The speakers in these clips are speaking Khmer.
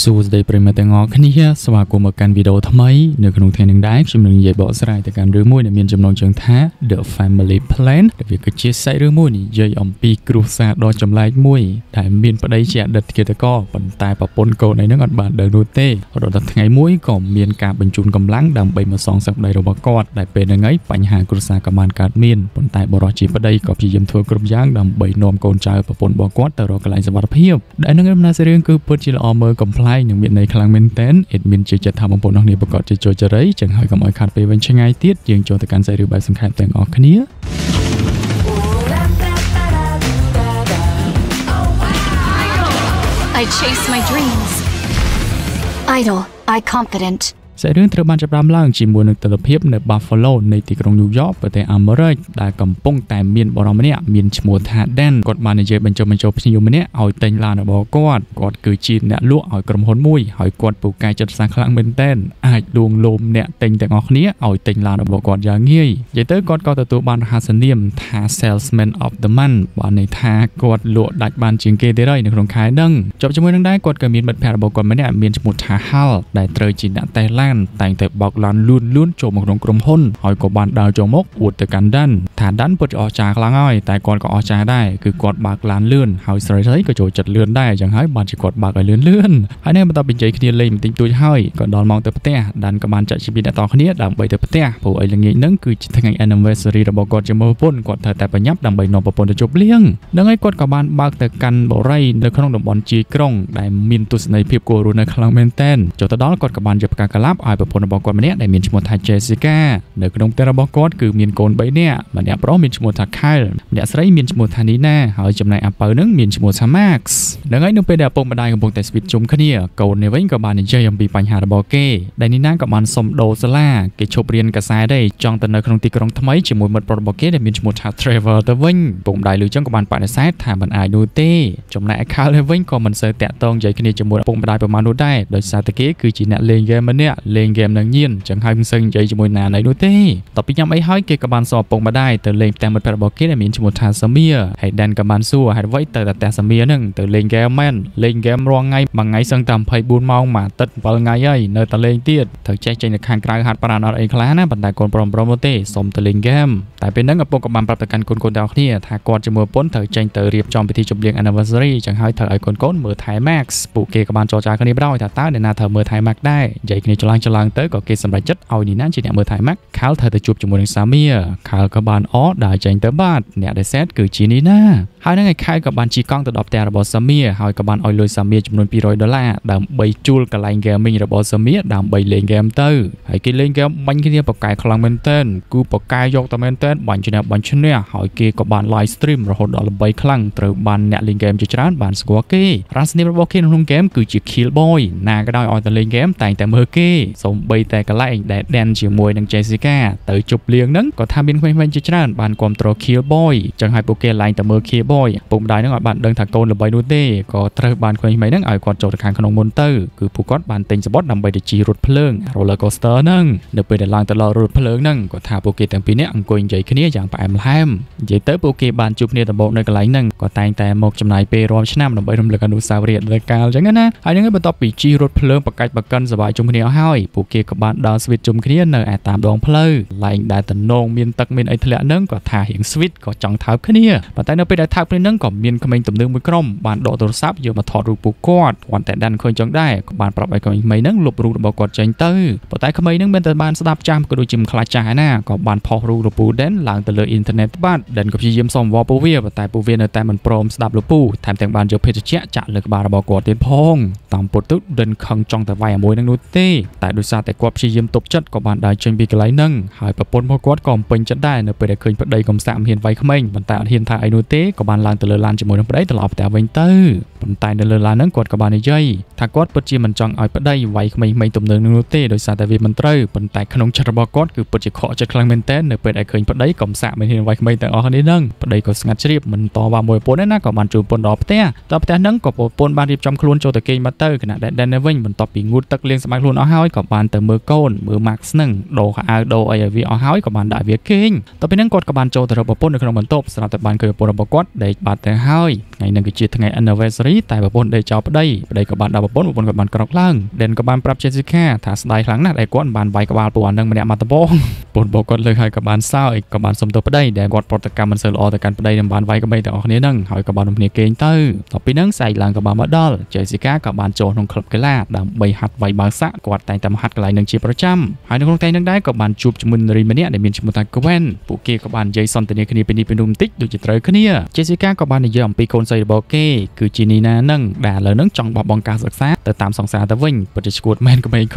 សួស្តីប្រិមត្តទាំងអស់គ្នាស្វាគមន៍មកកាន់វីដេអូថ្មីនៅក្នុងថ្ងៃនេះដែរខ្ញុំនឹងនិយាយបកស្រាយទៅកាន់រឿងមួយដែលមានចំណងជើងថា The Family Plan ដែលវាគឺជាសាច់រឿងមួយនិយាយអំពីគ្រួសារដ៏ចម្លែកមួយដែលមានប្តីជាអតីតគិតកោប៉ុន្តែប្រពន្ធកូនឯនឹងអត់បានដឹងនោះទេរហូតដល់ថ្ងៃមួយក៏មានការបញ្ជូនកម្លាំងដើម្បីមកសងសឹកប្តីរបស់គាត់ដែលពេលហ្នឹងហើយបញ្ហាគ្រួសារក៏បានកើតមានប៉ុន្តែបរិសុទ្ធជាប្តីក៏ព្យាយាមធ្វើគ្រប់យ៉ាងដើម្បីនាំកូនចៅប្រពន្ធរបស់គាត់ទៅរកកន្លែងសុវត្ថិភាពដែលនឹងដំណើររឿងគឺពិតជាល្អមើលកំប្លែងនិងមានន័យខ្លាំងមែនទែនអេដមីនជាចិត្តថាបងប្អូនទាំងនេះប្រកបជាចូលចរិយចឹងហើយកុំឲ្យខាត់ពេលវិញឆ្ងាយទៀតយើងចូលទៅកាន់សាច់រឿងបែបសង្ខេបទាំងអស់គ្នា I chase my dreams. Idle, I confident. សាច់រឿងត្រូវបានចាប់ផ្ដើមឡើងជាមួយនឹងទស្សនភាពនៅ Buffalo នៃទីក្រុង New York ប្រទេសអាមេរិកដែលកំពុងតែមានបរិម្នាក់មានឈ្មោះថា Dan គាត់បាននិយាយបញ្ចុះបញ្ចុះភ្ញៀវម្នាក់ឲ្យទិញឡានរបស់គាត់គាត់គឺជាអ្នកលក់ឲ្យក្រុមហ៊ុនមួយហើយគាត់ពូកែចិត្តសាស្ត្រខ្លាំងមែនទែនអាចលួងលោមអ្នកទិញទាំងអស់គ្នាឲ្យទិញឡានរបស់គាត់យ៉ាងងាយនិយាយទៅគាត់ក៏ទទួលបានរហស្សនាមថា Salesman of the Month បានន័យថាគាត់លក់ដាច់បានជាងគេទៀតហើយនៅក្នុងខែហ្នឹងចប់ជាមួយនឹងដែរគាត់ក៏មានមិត្តភ័ក្តិរបស់គាត់ម្នាក់មានឈ្មោះថា Hal ដែលត្រូវជាអ្នកតេឡានតែងតែបោកឡានលឿនលឿនចូលមកក្នុងក្រុមហ៊ុនហើយក៏បានដើរចូលមកអួតទៅកាន់ដានថាដានពិតជាអស្ចារ្យខ្លាំងហើយតែគាត់ក៏អស្ចារ្យដែរគឺគាត់បើកឡានលឿនហើយស្រីស្រីក៏ចូលចិត្តលឿនដែរអញ្ចឹងហើយបានជាគាត់បើកឲ្យលឿនលឿនហើយនៅបន្ទាប់ពីនិយាយគ្នាលេងបន្តិចតួចហើយក៏ដល់ម៉ោងទៅផ្ទះដានក៏បានចាក់ជីវិតអ្នកតគ្នាដើម្បីទៅផ្ទះព្រោះឲ្យល្ងាចហ្នឹងគឺជាថ្ងៃ anniversary របស់គាត់ជាមួយប្រពន្ធគាត់ត្រូវតែប្រញាប់ដើម្បីនាំប្រពន្ធទៅជប់លៀងនឹងហើយគាត់ក៏បានបើកទៅកាន់បរិយនៅក្នុងតំបន់ជាយក្រុងដែលមានទស្សនីយភាពគួររស់នៅខ្លាំងមែនទែនចូលទៅដល់គាត់ក៏បានយកផ្កាកលាប់ឲ្យប្រពន្ធរបស់គាត់ម្នាក់ដែលមានឈ្មោះថា Jessica នៅក្នុងផ្ទះរបស់គាត់គឺមានកូន3នាក់ម្នាក់ប្រុសមានឈ្មោះថា Kyle ម្នាក់ស្រីមានឈ្មោះថា Nina ហើយចំណែកអាប៉ៅនឹងមានឈ្មោះថា Max នឹងហើយនៅពេលដែលឪពុកម្ដាយកំពុងតែស្វីតជុំគ្នាកូននេះវិញក៏បាននិយាយអំពីបញ្ហារបស់គេដែល Nina ក៏បានសុំដូរសាលាគេឈប់រៀនកសែតទេចង់ទៅនៅក្នុងទីក្រុងថ្មីជាមួយមិត្តប្រុសរបស់គេដែលមានឈ្មោះថា Trevor ទៅវិញឪពុកម្ដាយលើចឹងក៏បានបដិសេធថាមិនអាចនោះទេចំណែក Kyle នេះវិញក៏មិនសូវតាក់ទងនិយាយគ្នាជាមួយឪពុកម្ដាយប្រហែលនោះដែរដោយសារតែគេគឺជាអ្នកលេងហ្គេមម្នាក់លេងហ្គេមនឹងញៀនចឹងហើយមិនសូវនិយាយជាមួយណាណៃនោះទេតពីញ៉ាំអីហើយគេក៏បានសួរឪពុកម្ដាយទៅលេងផ្ទះមិត្តភក្តិរបស់គេដែលមានឈ្មោះថាសាមៀហើយដែនក៏បានសួរហេតុអ្វីទៅតែផ្ទះសាមៀហ្នឹងទៅលេងហ្គេមមែនលេងហ្គេមរាល់ថ្ងៃមួយថ្ងៃសឹងតែ24ម៉ោងមួយអាទិត្យ7ថ្ងៃហើយនៅតែលេងទៀតត្រូវចេះចេញទៅខាងក្រៅហាត់ប្រាណអត់អីខ្លះណាប៉ុន្តែកូនប្រុសប្រុសនោះទេសុំទៅលេងហ្គេម តែពេលហ្នឹងឪពុកក៏បានប្រាប់ទៅកាន់កូនកូនទាំងអស់គ្នាថាគាត់ជាមួយប្រពន្ធត្រូវចេញទៅរៀបចំពិធីជប់លៀង anniversary ចឹងហើយត្រូវឲ្យកូនកូនមើលថែ Max ពួកគេក៏បានចរចាគ្នាបដ ாய் ថាតើអ្នកណាត្រូវមើលថែ Max ដែរនិយាយគ្នាច្រឡំច្រឡំទៅក៏គេសម្រេចចិត្តឲ្យនីណាជាអ្នកមើលថែ Max ខាល់ត្រូវទៅជួបជាមួយនឹងសាមៀខាល់ក៏បានអដើរចេញទៅបាត់អ្នកដែលសេតគឺជានីណាហើយនឹងឯខែក៏បានជិះកង់ទៅដល់ផ្ទះរបស់សាមៀហើយក៏បានឲ្យលុយសាមៀចំនួន200ដុល្លារដើម្បីជួលកន្លែង gaming របស់សាមៀដើម្បីលេង game ទៅហើយគេលេង game បាញ់គ្នាបកកែខ្លាំងមែនទែនគឺបកកែយកតែមែនទែនបាញ់ឈ្នះបាញ់ឈ្នះហើយគេក៏បាន live stream រហូតដល់ល្បីខ្លាំងត្រូវបានអ្នកលេង game ជាច្រើនបានស្គាល់គេរ៉ាសនាមរបស់គេក្នុង game គឺជា kill boy ណាក៏ដោយឲ្យតែលេង game តែងតែមើលគេសូម្បីតែកន្លែងដែល Dan ជាមួយនឹង Jessica ទៅជប់លៀងហ្នឹងក៏ថាមានក្មេងៗជាច្រើនបានគ្រប់គ្រង kill boy ចឹងហើយពួកគេឡើងតែមើល kill boy ពុកម្ដាយហ្នឹងអត់បានដឹងថាកូនល្បីនោះទេក៏ត្រូវបានក្មេងៗហ្នឹងឲ្យគាត់ចូលទៅខាងក្នុងមុនទៅគឺពួកគាត់បានទិញសបុតដើម្បីទៅជិះរថភ្លើង roller coaster ហ្នឹងនៅពេលដែលឡើងទៅដល់រថភ្លើងហ្នឹងក៏ថាពួកគេទាំងពីរនាក់អង្គុយនិយាយគ្នាយ៉ាងផ្អែមល្ហែមនិយាយទៅពួកគេបានជួបគ្នាដំបូងនៅកន្លែងហ្នឹងក៏តែងតែមកចំណាយពេលរាប់ឆ្នាំដើម្បីរំលឹកអនុស្សាវរីយ៍អតីតកាលចឹងណាហើយហ្នឹងបន្ទាប់ពីជិះរថភ្លើងបកាច់បកិនសប្បាយជុំគ្នាអស់ហើយពួកគេក៏បានដល់ស្វីតជុំគ្នានៅឯតាមដងផ្លូវឡែងដែលតំណងមានទឹកមានអីធ្លាក់ហ្នឹងក៏ថារៀងស្វីតក៏ចង់ថើបគ្នាប៉ុន្តែនៅពេលដែលថើបគ្នាហ្នឹងក៏មានក្មេងទំនើងមួយក្រុមបានដកទូរស័ព្ទយកមកថតរូបពួកគាត់គាត់តែដានឃើញចឹងដែរក៏បានប្រាប់ឲ្យក្មេងៗហ្នឹងលុបរូបរបស់គាត់ចេញទៅប៉ុន្តែក្មេងហ្នឹងមិនតែបានស្ដាប់ចាស់ក៏ដូចជាមិនខ្លាចចាស់ឯណាក៏បានផុសរូបលពូដែនឡើងទៅលើអ៊ីនធឺណិតបាទដែនក៏ព្យាយាមសុំវល់ពួកវាប៉ុន្តែពួកវានៅតែមិនព្រមស្ដាប់លពូថែមទាំងបានយកភេទជ្ជៈចាក់លើក្បាលរបស់គាត់ទៀតផងតាមពុតទៅដែនខឹងចង់តែវាយជាមួយនឹងនោះទេតែដោយសារតែគាត់ព្យាយាមទប់ចិត្តក៏បានដើរចេញពីកន្លែងហ្នឹងហើយប្រពន្ធរបស់គាត់ក៏អំពេញចិត្តដែរនៅពេលដែលឃើញប្តីកំសាក់មិនហ៊ានវាយក្មេងប៉ុន្តែអត់ហ៊ានថាអីនោះទេក៏បានឡើងទៅលើឡានជាមួយនឹងប្តីត្រឡប់ផ្ទះវិញទៅប៉ុន្តែនៅលើឡានហ្នឹងគាត់ក៏បាននិយាយថាគាត់ពិតជាមិនចង់ឲ្យប្តីវាយក្មេងៗទំនើងនោះទេដោយសារតែវាមិនត្រូវប៉ុន្តែក្នុងចិត្តរបស់គាត់គឺពិតជាខកចិត្តខ្លាំងមែនទែននៅពេលដែលឃើញប្ប្តីកំសាក់មានហ៊ានវាយក្មេងទាំងអស់គ្នាហ្នឹងប្តីក៏ស្ងាត់ជ្រាបមិនតវ៉ាមួយប្រពន្ធទេណាក៏បានជួបប្រពន្ធដល់ផ្ទះដល់ផ្ទះហ្នឹងក៏ប្រពន្ធបានរៀបចំខ្លួនចូលទៅគេងមកទៅខណៈដែល Dan វិញបន្ទាប់ពីងូតទឹកលាងសម្អាតខ្លួនអស់ហើយក៏បានទៅមើលកូនមើល Max ហ្នឹងដូរខោអាវដូរអីឲ្យវាអស់ហើយក៏បានដាក់វាគេងតទៅពីហ្នឹងគាត់ក៏បានចូលទៅរកប្រពន្ធនៅក្នុងបន្ទប់ស្រាប់តែបានឃើញប្រពន្ធរបស់គាត់ដេកបាត់ទៅហើយថ្ងៃហ្នឹងគឺជាថ្ងៃ anniversary តែប្រពន្ធដេកចោលប្តីប្តីក៏បានដាក់ប្រពន្ធប្រពន្ធក៏បានក្រោកឡើង Dan ក៏បានប្រាប់ Jessica ថាស្ដាយខ្លាំងណាស់ដែលគាត់បានវាយក្បាលពួកអានឹងម្នាក់មកដំបងប្រពន្ធរបស់គាត់លើកហើយក៏បានសើចក៏បានសុំទោសប្តីដែលគាត់ប្រតិកម្មមិនសូវល្អទៅកាន់ប្តីនិងបានវាយក្មេងទាំងអស់គ្នាហ្នឹងហើយក៏បាននាំគ្នាគេងទៅតពីហ្នឹងស្អែកឡើងក៏បានមកដល់ Jessica ក៏បានចូលក្នុងក្លឹបកីឡាដើម្បីហាត់វាយបាល់សាក់គាត់តែងតែមកហាត់កន្លែងនឹងជាប្រចាំហើយនៅក្នុងថ្ងៃហ្នឹងដែរក៏បានជួបជាមួយនារីម្នាក់ដែលមានឈ្មោះថា Gwen ពួកគេក៏បាននិយាយសន្ទនាគ្នាពីនេះពីនោះបន្តិចដូចជាត្រូវគ្នា Jessica ក៏បាននិយាយអំពីកូនស្រីរបស់គេគឺជា Nina ហ្នឹងដែលឥឡូវហ្នឹងចង់បោះបង់ការសិក្សាទៅតាមសង្សារទៅវិញពិតជាឈួតមែនក្មេងៗ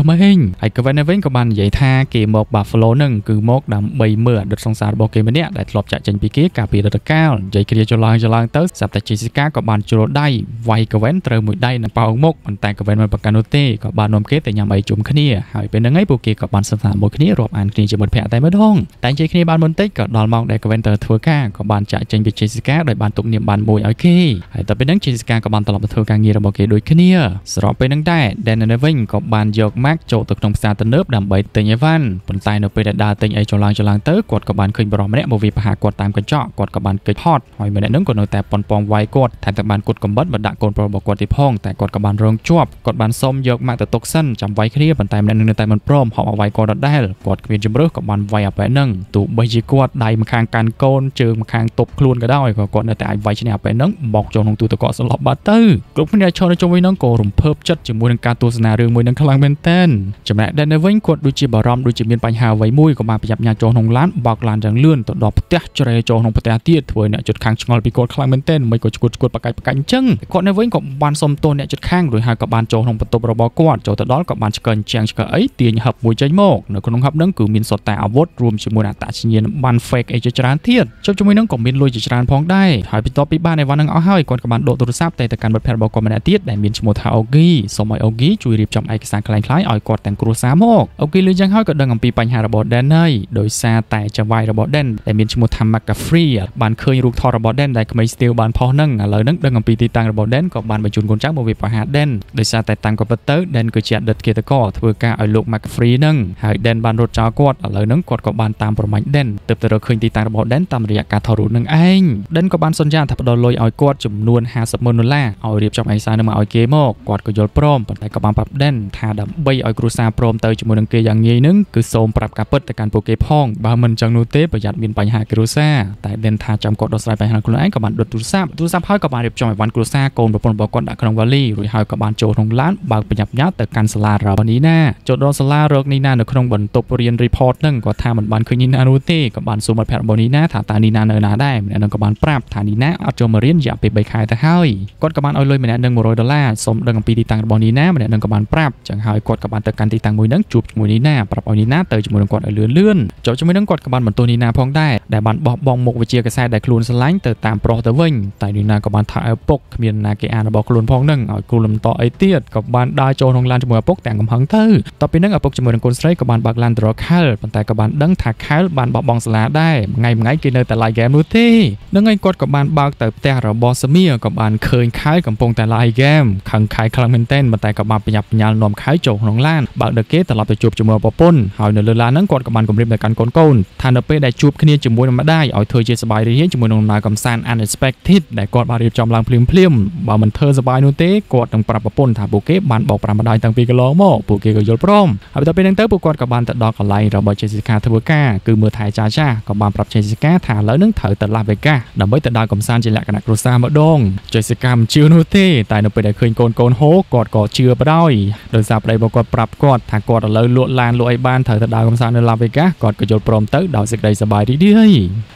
ហើយ Gwen វិញក៏បាននិយាយថាគេមក Buffalo ហ្នឹងគឺមកដើម្បីមើលអតីតសង្សាររបស់គេម្នាក់ដែលធ្លាប់ចាក់ចេញពីគេកាលពីរដូវកាលនិយាយគ្រាចឡើងចឡើងទៅស្រាប់តែ Jessica ក៏បានជ្រុលដៃវាយ Gwen ត្រូវមួយដៃនៅប៉ោងមុខប៉ុន្តែ Gwen មិនប្រកាន់នោះទេក៏បាននាំគេទៅញ៉ាំអីជុំគ្នាហើយពេលហ្នឹងឯងពួកគេក៏បានសន្ទនាមួយគ្នារាប់អានគ្នាជាមិត្តភក្តិតែម្ដងតែនិយាយគ្នាបានបន្តិចក៏ដល់ម៉ោងដែល Gwen ទៅធ្វើការក៏បានចាក់ចេញពី Jessica ដោយបានទុកនាមបានមួយឲ្យគេហើយតែពេលហ្នឹង Jessica ក៏បានត្រឡប់ទៅធ្វើការងាររបស់គេដូចគ្នាស្របពេលហ្នឹងដែរ Dan នៅវិញក៏បានយក Mac ចូលទៅក្នុងផ្សារទំនើបដើម្បីទិញអីវ៉ាន់ប៉ុន្តែនៅពេលដែលដើរទិញអីចឡើងចឡើងទៅគាត់ក៏បានឃើញបរិសម្នាក់មកវាប្រហាគាត់តាមកញ្ចក់គាត់ក៏បានកិច្ចហត់ហើយម្នាក់ហ្នឹងក៏នៅតែប៉ុនប៉ងវាយគាត់ថែមទាំងបានគុតកំបិតមកដាក់កូនប្រុសរបស់គាត់ទៀតផងតែគាត់ក៏បានរងជាប់គាត់បានសុំយកម៉ាក់ទៅទុកសិនចាំវាយគ្នាប៉ុន្តែម្នាក់ហ្នឹងនៅតែមិនព្រមហប់មកវាយគាត់ដដែលគាត់គ្មានជំរឿសក៏បានវាយអាប៉ែហ្នឹងទោះបីជាគាត់ដៃម្ខាងកាន់កូនជើងម្ខាងទប់ខ្លួនក៏ដោយក៏គាត់នៅតែអាចវាយឈ្នះអាប៉ែហ្នឹងបោកចូលក្នុងទូទឹកកកសន្លប់បាត់ទៅគ្រប់គ្នាឈរនៅជុំវិញហ្នឹងក៏រំភើបចិត្តជាមួយនឹងការទស្សនារឿងមួយហ្នឹងខ្លាំងមែនទែនចំណែកដែលនៅវិញគាត់ដូចជាបារម្ភដូចជាមានបញ្ហាអ្វីមួយក៏បានប្រញាប់ញ៉ាចូលក្នុងឡានបោកឡានយ៉ាងលឿនទៅដល់ផ្ទះជ្រែចូលក្នុងផ្ទះទៀតធ្វើអ្នកជិតខាងឆ្ងល់ពីគាត់ខ្លាំងមែនទែនមិនក៏ឈួតឈួតបកាច់បកាច់អញ្ចឹងគាត់នៅវិញក៏បានសុំទោសអ្នកជិតខាងរួចហើយក៏បានចូលក្នុងបន្ទប់របស់គាត់ចូលទៅដល់ក៏បានឆ្កើញជាងឆ្កើអីទាញហឹបមួយចេញមកនៅក្នុងហឹបហ្នឹងគឺមានសុទ្ធតែអាវុធរួមជាមួយអត្តសញ្ញាណប័ណ្ណ fake អីជាច្រើនទៀតជុំជាមួយនឹងក៏មានលុយជាច្រើនផងដែរហើយបន្ទាប់ពីបានអីវ៉ាន់ហ្នឹងអស់ហើយគាត់ក៏បានដកទូរស័ព្ទទៅទៅកាន់មិត្តភ័ក្តិរបស់គាត់ម្នាក់ទៀតដែលមានឈ្មោះថាអូហ្គីសូមឲ្យអូហ្គីជួយរៀបចំឯកសារខ្លាំងៗឲ្យគាត់ទាំងគ្រួសារមកអូហ្គីលឺយ៉ាងហើយក៏ដឹងអំពីបញ្ហារបស់ Dan ហើយដោយសារតែចង្វាយរបស់ Dan ដែលមានឈ្មោះថា McAfee បានឃើញរូបថតរបស់ Dan ដែលក្មេង Steel បានផុសហ្នឹងឥឡូវហ្នឹងដឹងអំពីទីតាំងរបស់ Dan ក៏បានបញ្ជូនកូនចៅមកវាប្រហារ Dan ដោយសារតែតាំងក៏ពិតទៅ Dan គឺជាអតីតគិតករធ្វើការឲ្យលោក McAfee ហ្នឹងហើយ Dan បានរត់ចោលគាត់ឥឡូវហ្នឹងគាត់ក៏បានតាមប្រមាញ់ Dan ទើបទៅរកឃើញទីតាំងរបស់ Dan តាមរយៈការថតរូបហ្នឹងឯង Dan ក៏បានសន្យាថាផ្ដល់លុយឲ្យគាត់ចំនួន50ម៉ឺនដុល្លារឲ្យរៀបចំឯកសារនឹងមកឲ្យគេមកគាត់ក៏យល់ព្រមប៉ុន្តែក៏បានប្រាប់ Dan ថាដើម្បីឲ្យគ្រួសារព្រមទៅជាមួយនឹងគេយ៉ាងងាយហ្នឹងគឺសូមប្រាប់ការពិតទៅកាន់ពួកគេផងបើមិនចឹងនោះទេប្រយ័ត្នមានបញ្ហាគ្រួសារតែ Den ថាចាំគាត់ដោះស្រាយបញ្ហាខ្លួនឯងក៏បានដុតទូរស័ព្ទទូរស័ព្ទហើយក៏បានរៀបចំអីវ៉ាន់គ្រួសារកូនប្រពន្ធរបស់គាត់ដាក់ក្នុងវ៉ាលីរួចហើយក៏បានចូលក្នុងឡានបើកប្រញាប់ញ៉ាទៅកាន់សាលារបស់នីណាចូលដល់សាលារកនីណានៅក្នុងបន្ទប់រៀន report ហ្នឹងគាត់ថាមិនបានឃើញនីណានោះទេក៏បានសួរមិត្តភក្តិរបស់នីណាថាតើនីណានៅណាដែរម្នាក់នឹងក៏បានប្រាប់ថានីណាអត់ចូលមករៀនរយៈពេល3ខែទៅហើយគាត់ក៏បានឲ្យលុយម្នាក់នឹង100ដុល្លារសូមដឹងអំពីទីតាំងរបស់នីណាម្នាក់នឹងក៏បានប្រាប់ចឹងហើយគាត់ក៏បានទៅកាន់ទីតាំងមួយហ្នឹងជួបជាមួយនីណាប្រាប់ឲ្យនីណាទៅជាមួយនឹងគាត់ឲ្យលឿនលឿនចូលជាមួយនឹងគាត់ក៏បានបន្ទោសនីណាផងដែរដែលបានបោះបង់មុខវិជ្ជាកសែតដែលខ្លួនស្រឡាញ់ទៅតាមប្រុសទៅវិញតែនីណាក៏បានថាឲ្យពុកគ្មានណាគេអានរបស់ខ្លួនផងហ្នឹងឲ្យគ្រូលំតអីទៀតក៏បានដើរចូលក្នុងឡានជាមួយឪពុកទាំងកំហឹងទៅតទៅពីហ្នឹងឪពុកជាមួយនឹងកូនស្រីក៏បានបើកឡានទៅរកខែលប៉ុន្តែក៏បានដឹងថាខែលបានបោះបង់សាលាដែរថ្ងៃមួយថ្ងៃគេនៅតែ live game នោះទេនឹងឯងគាត់ក៏បានបើកទៅផ្ទះរបស់សាមៀក៏បានឃើញខែលកំពុងតែ live game ខឹងខែខ្លាំងមែនទែនប៉ុន្តែក៏បានប្រញាប់ប្រញាល់នាំខែលចូលក្នុងឡានបើកដល់គេត្រឡប់ទៅជួបជាមួយប្រពន្ធហើយនៅលើឡានហ្នឹងគាត់ក៏បានគម្រាមទៅកាន់កូនកូនថានៅពេលដែលជួបគ្នាជាមួយនឹងម្ដាយឲ្យធ្វើជាសប្បាយរីករាយជាមួយនឹងដំណើរកំសាន្ត unexpected ដែលគាត់បានរៀបចំឡើងភ្លាមភ្លាមបើមិនធ្វើសប្បាយនោះទេគាត់នឹងប្រាប់ប្រពន្ធថាពួកគេបានបោកប្រាំម្ដាយតាំងពីកន្លងមកពួកគេក៏យល់ព្រមហើយដល់ពេលហ្នឹងទៅពួកគាត់ក៏បានទៅដល់កន្លែងរបស់ Jessica ធ្វើការគឺមើលថែចាចាក៏បានប្រាប់ Jessica ថាឥឡូវហ្នឹងត្រូវទៅ Las Vegas ដើម្បីទៅដើរកំសាន្តជាលក្ខណៈគ្រួសារម្ដង Jessica មិនជឿនោះទេតែនៅពេលដែលឃើញកូនកូនហូគាត់ក៏ជឿបដ ாய் ដោយសារប្តីរបស់គាត់ប្រាប់គាត់ថាគាត់ឥឡូវលក់ឡានលក់អីបានត្រូវទៅដើរកំសាន្តនៅ Las Vegas គាត់ក៏យល់ព្រមទៅដោយសេចក្តីសប្បាយរីករាយ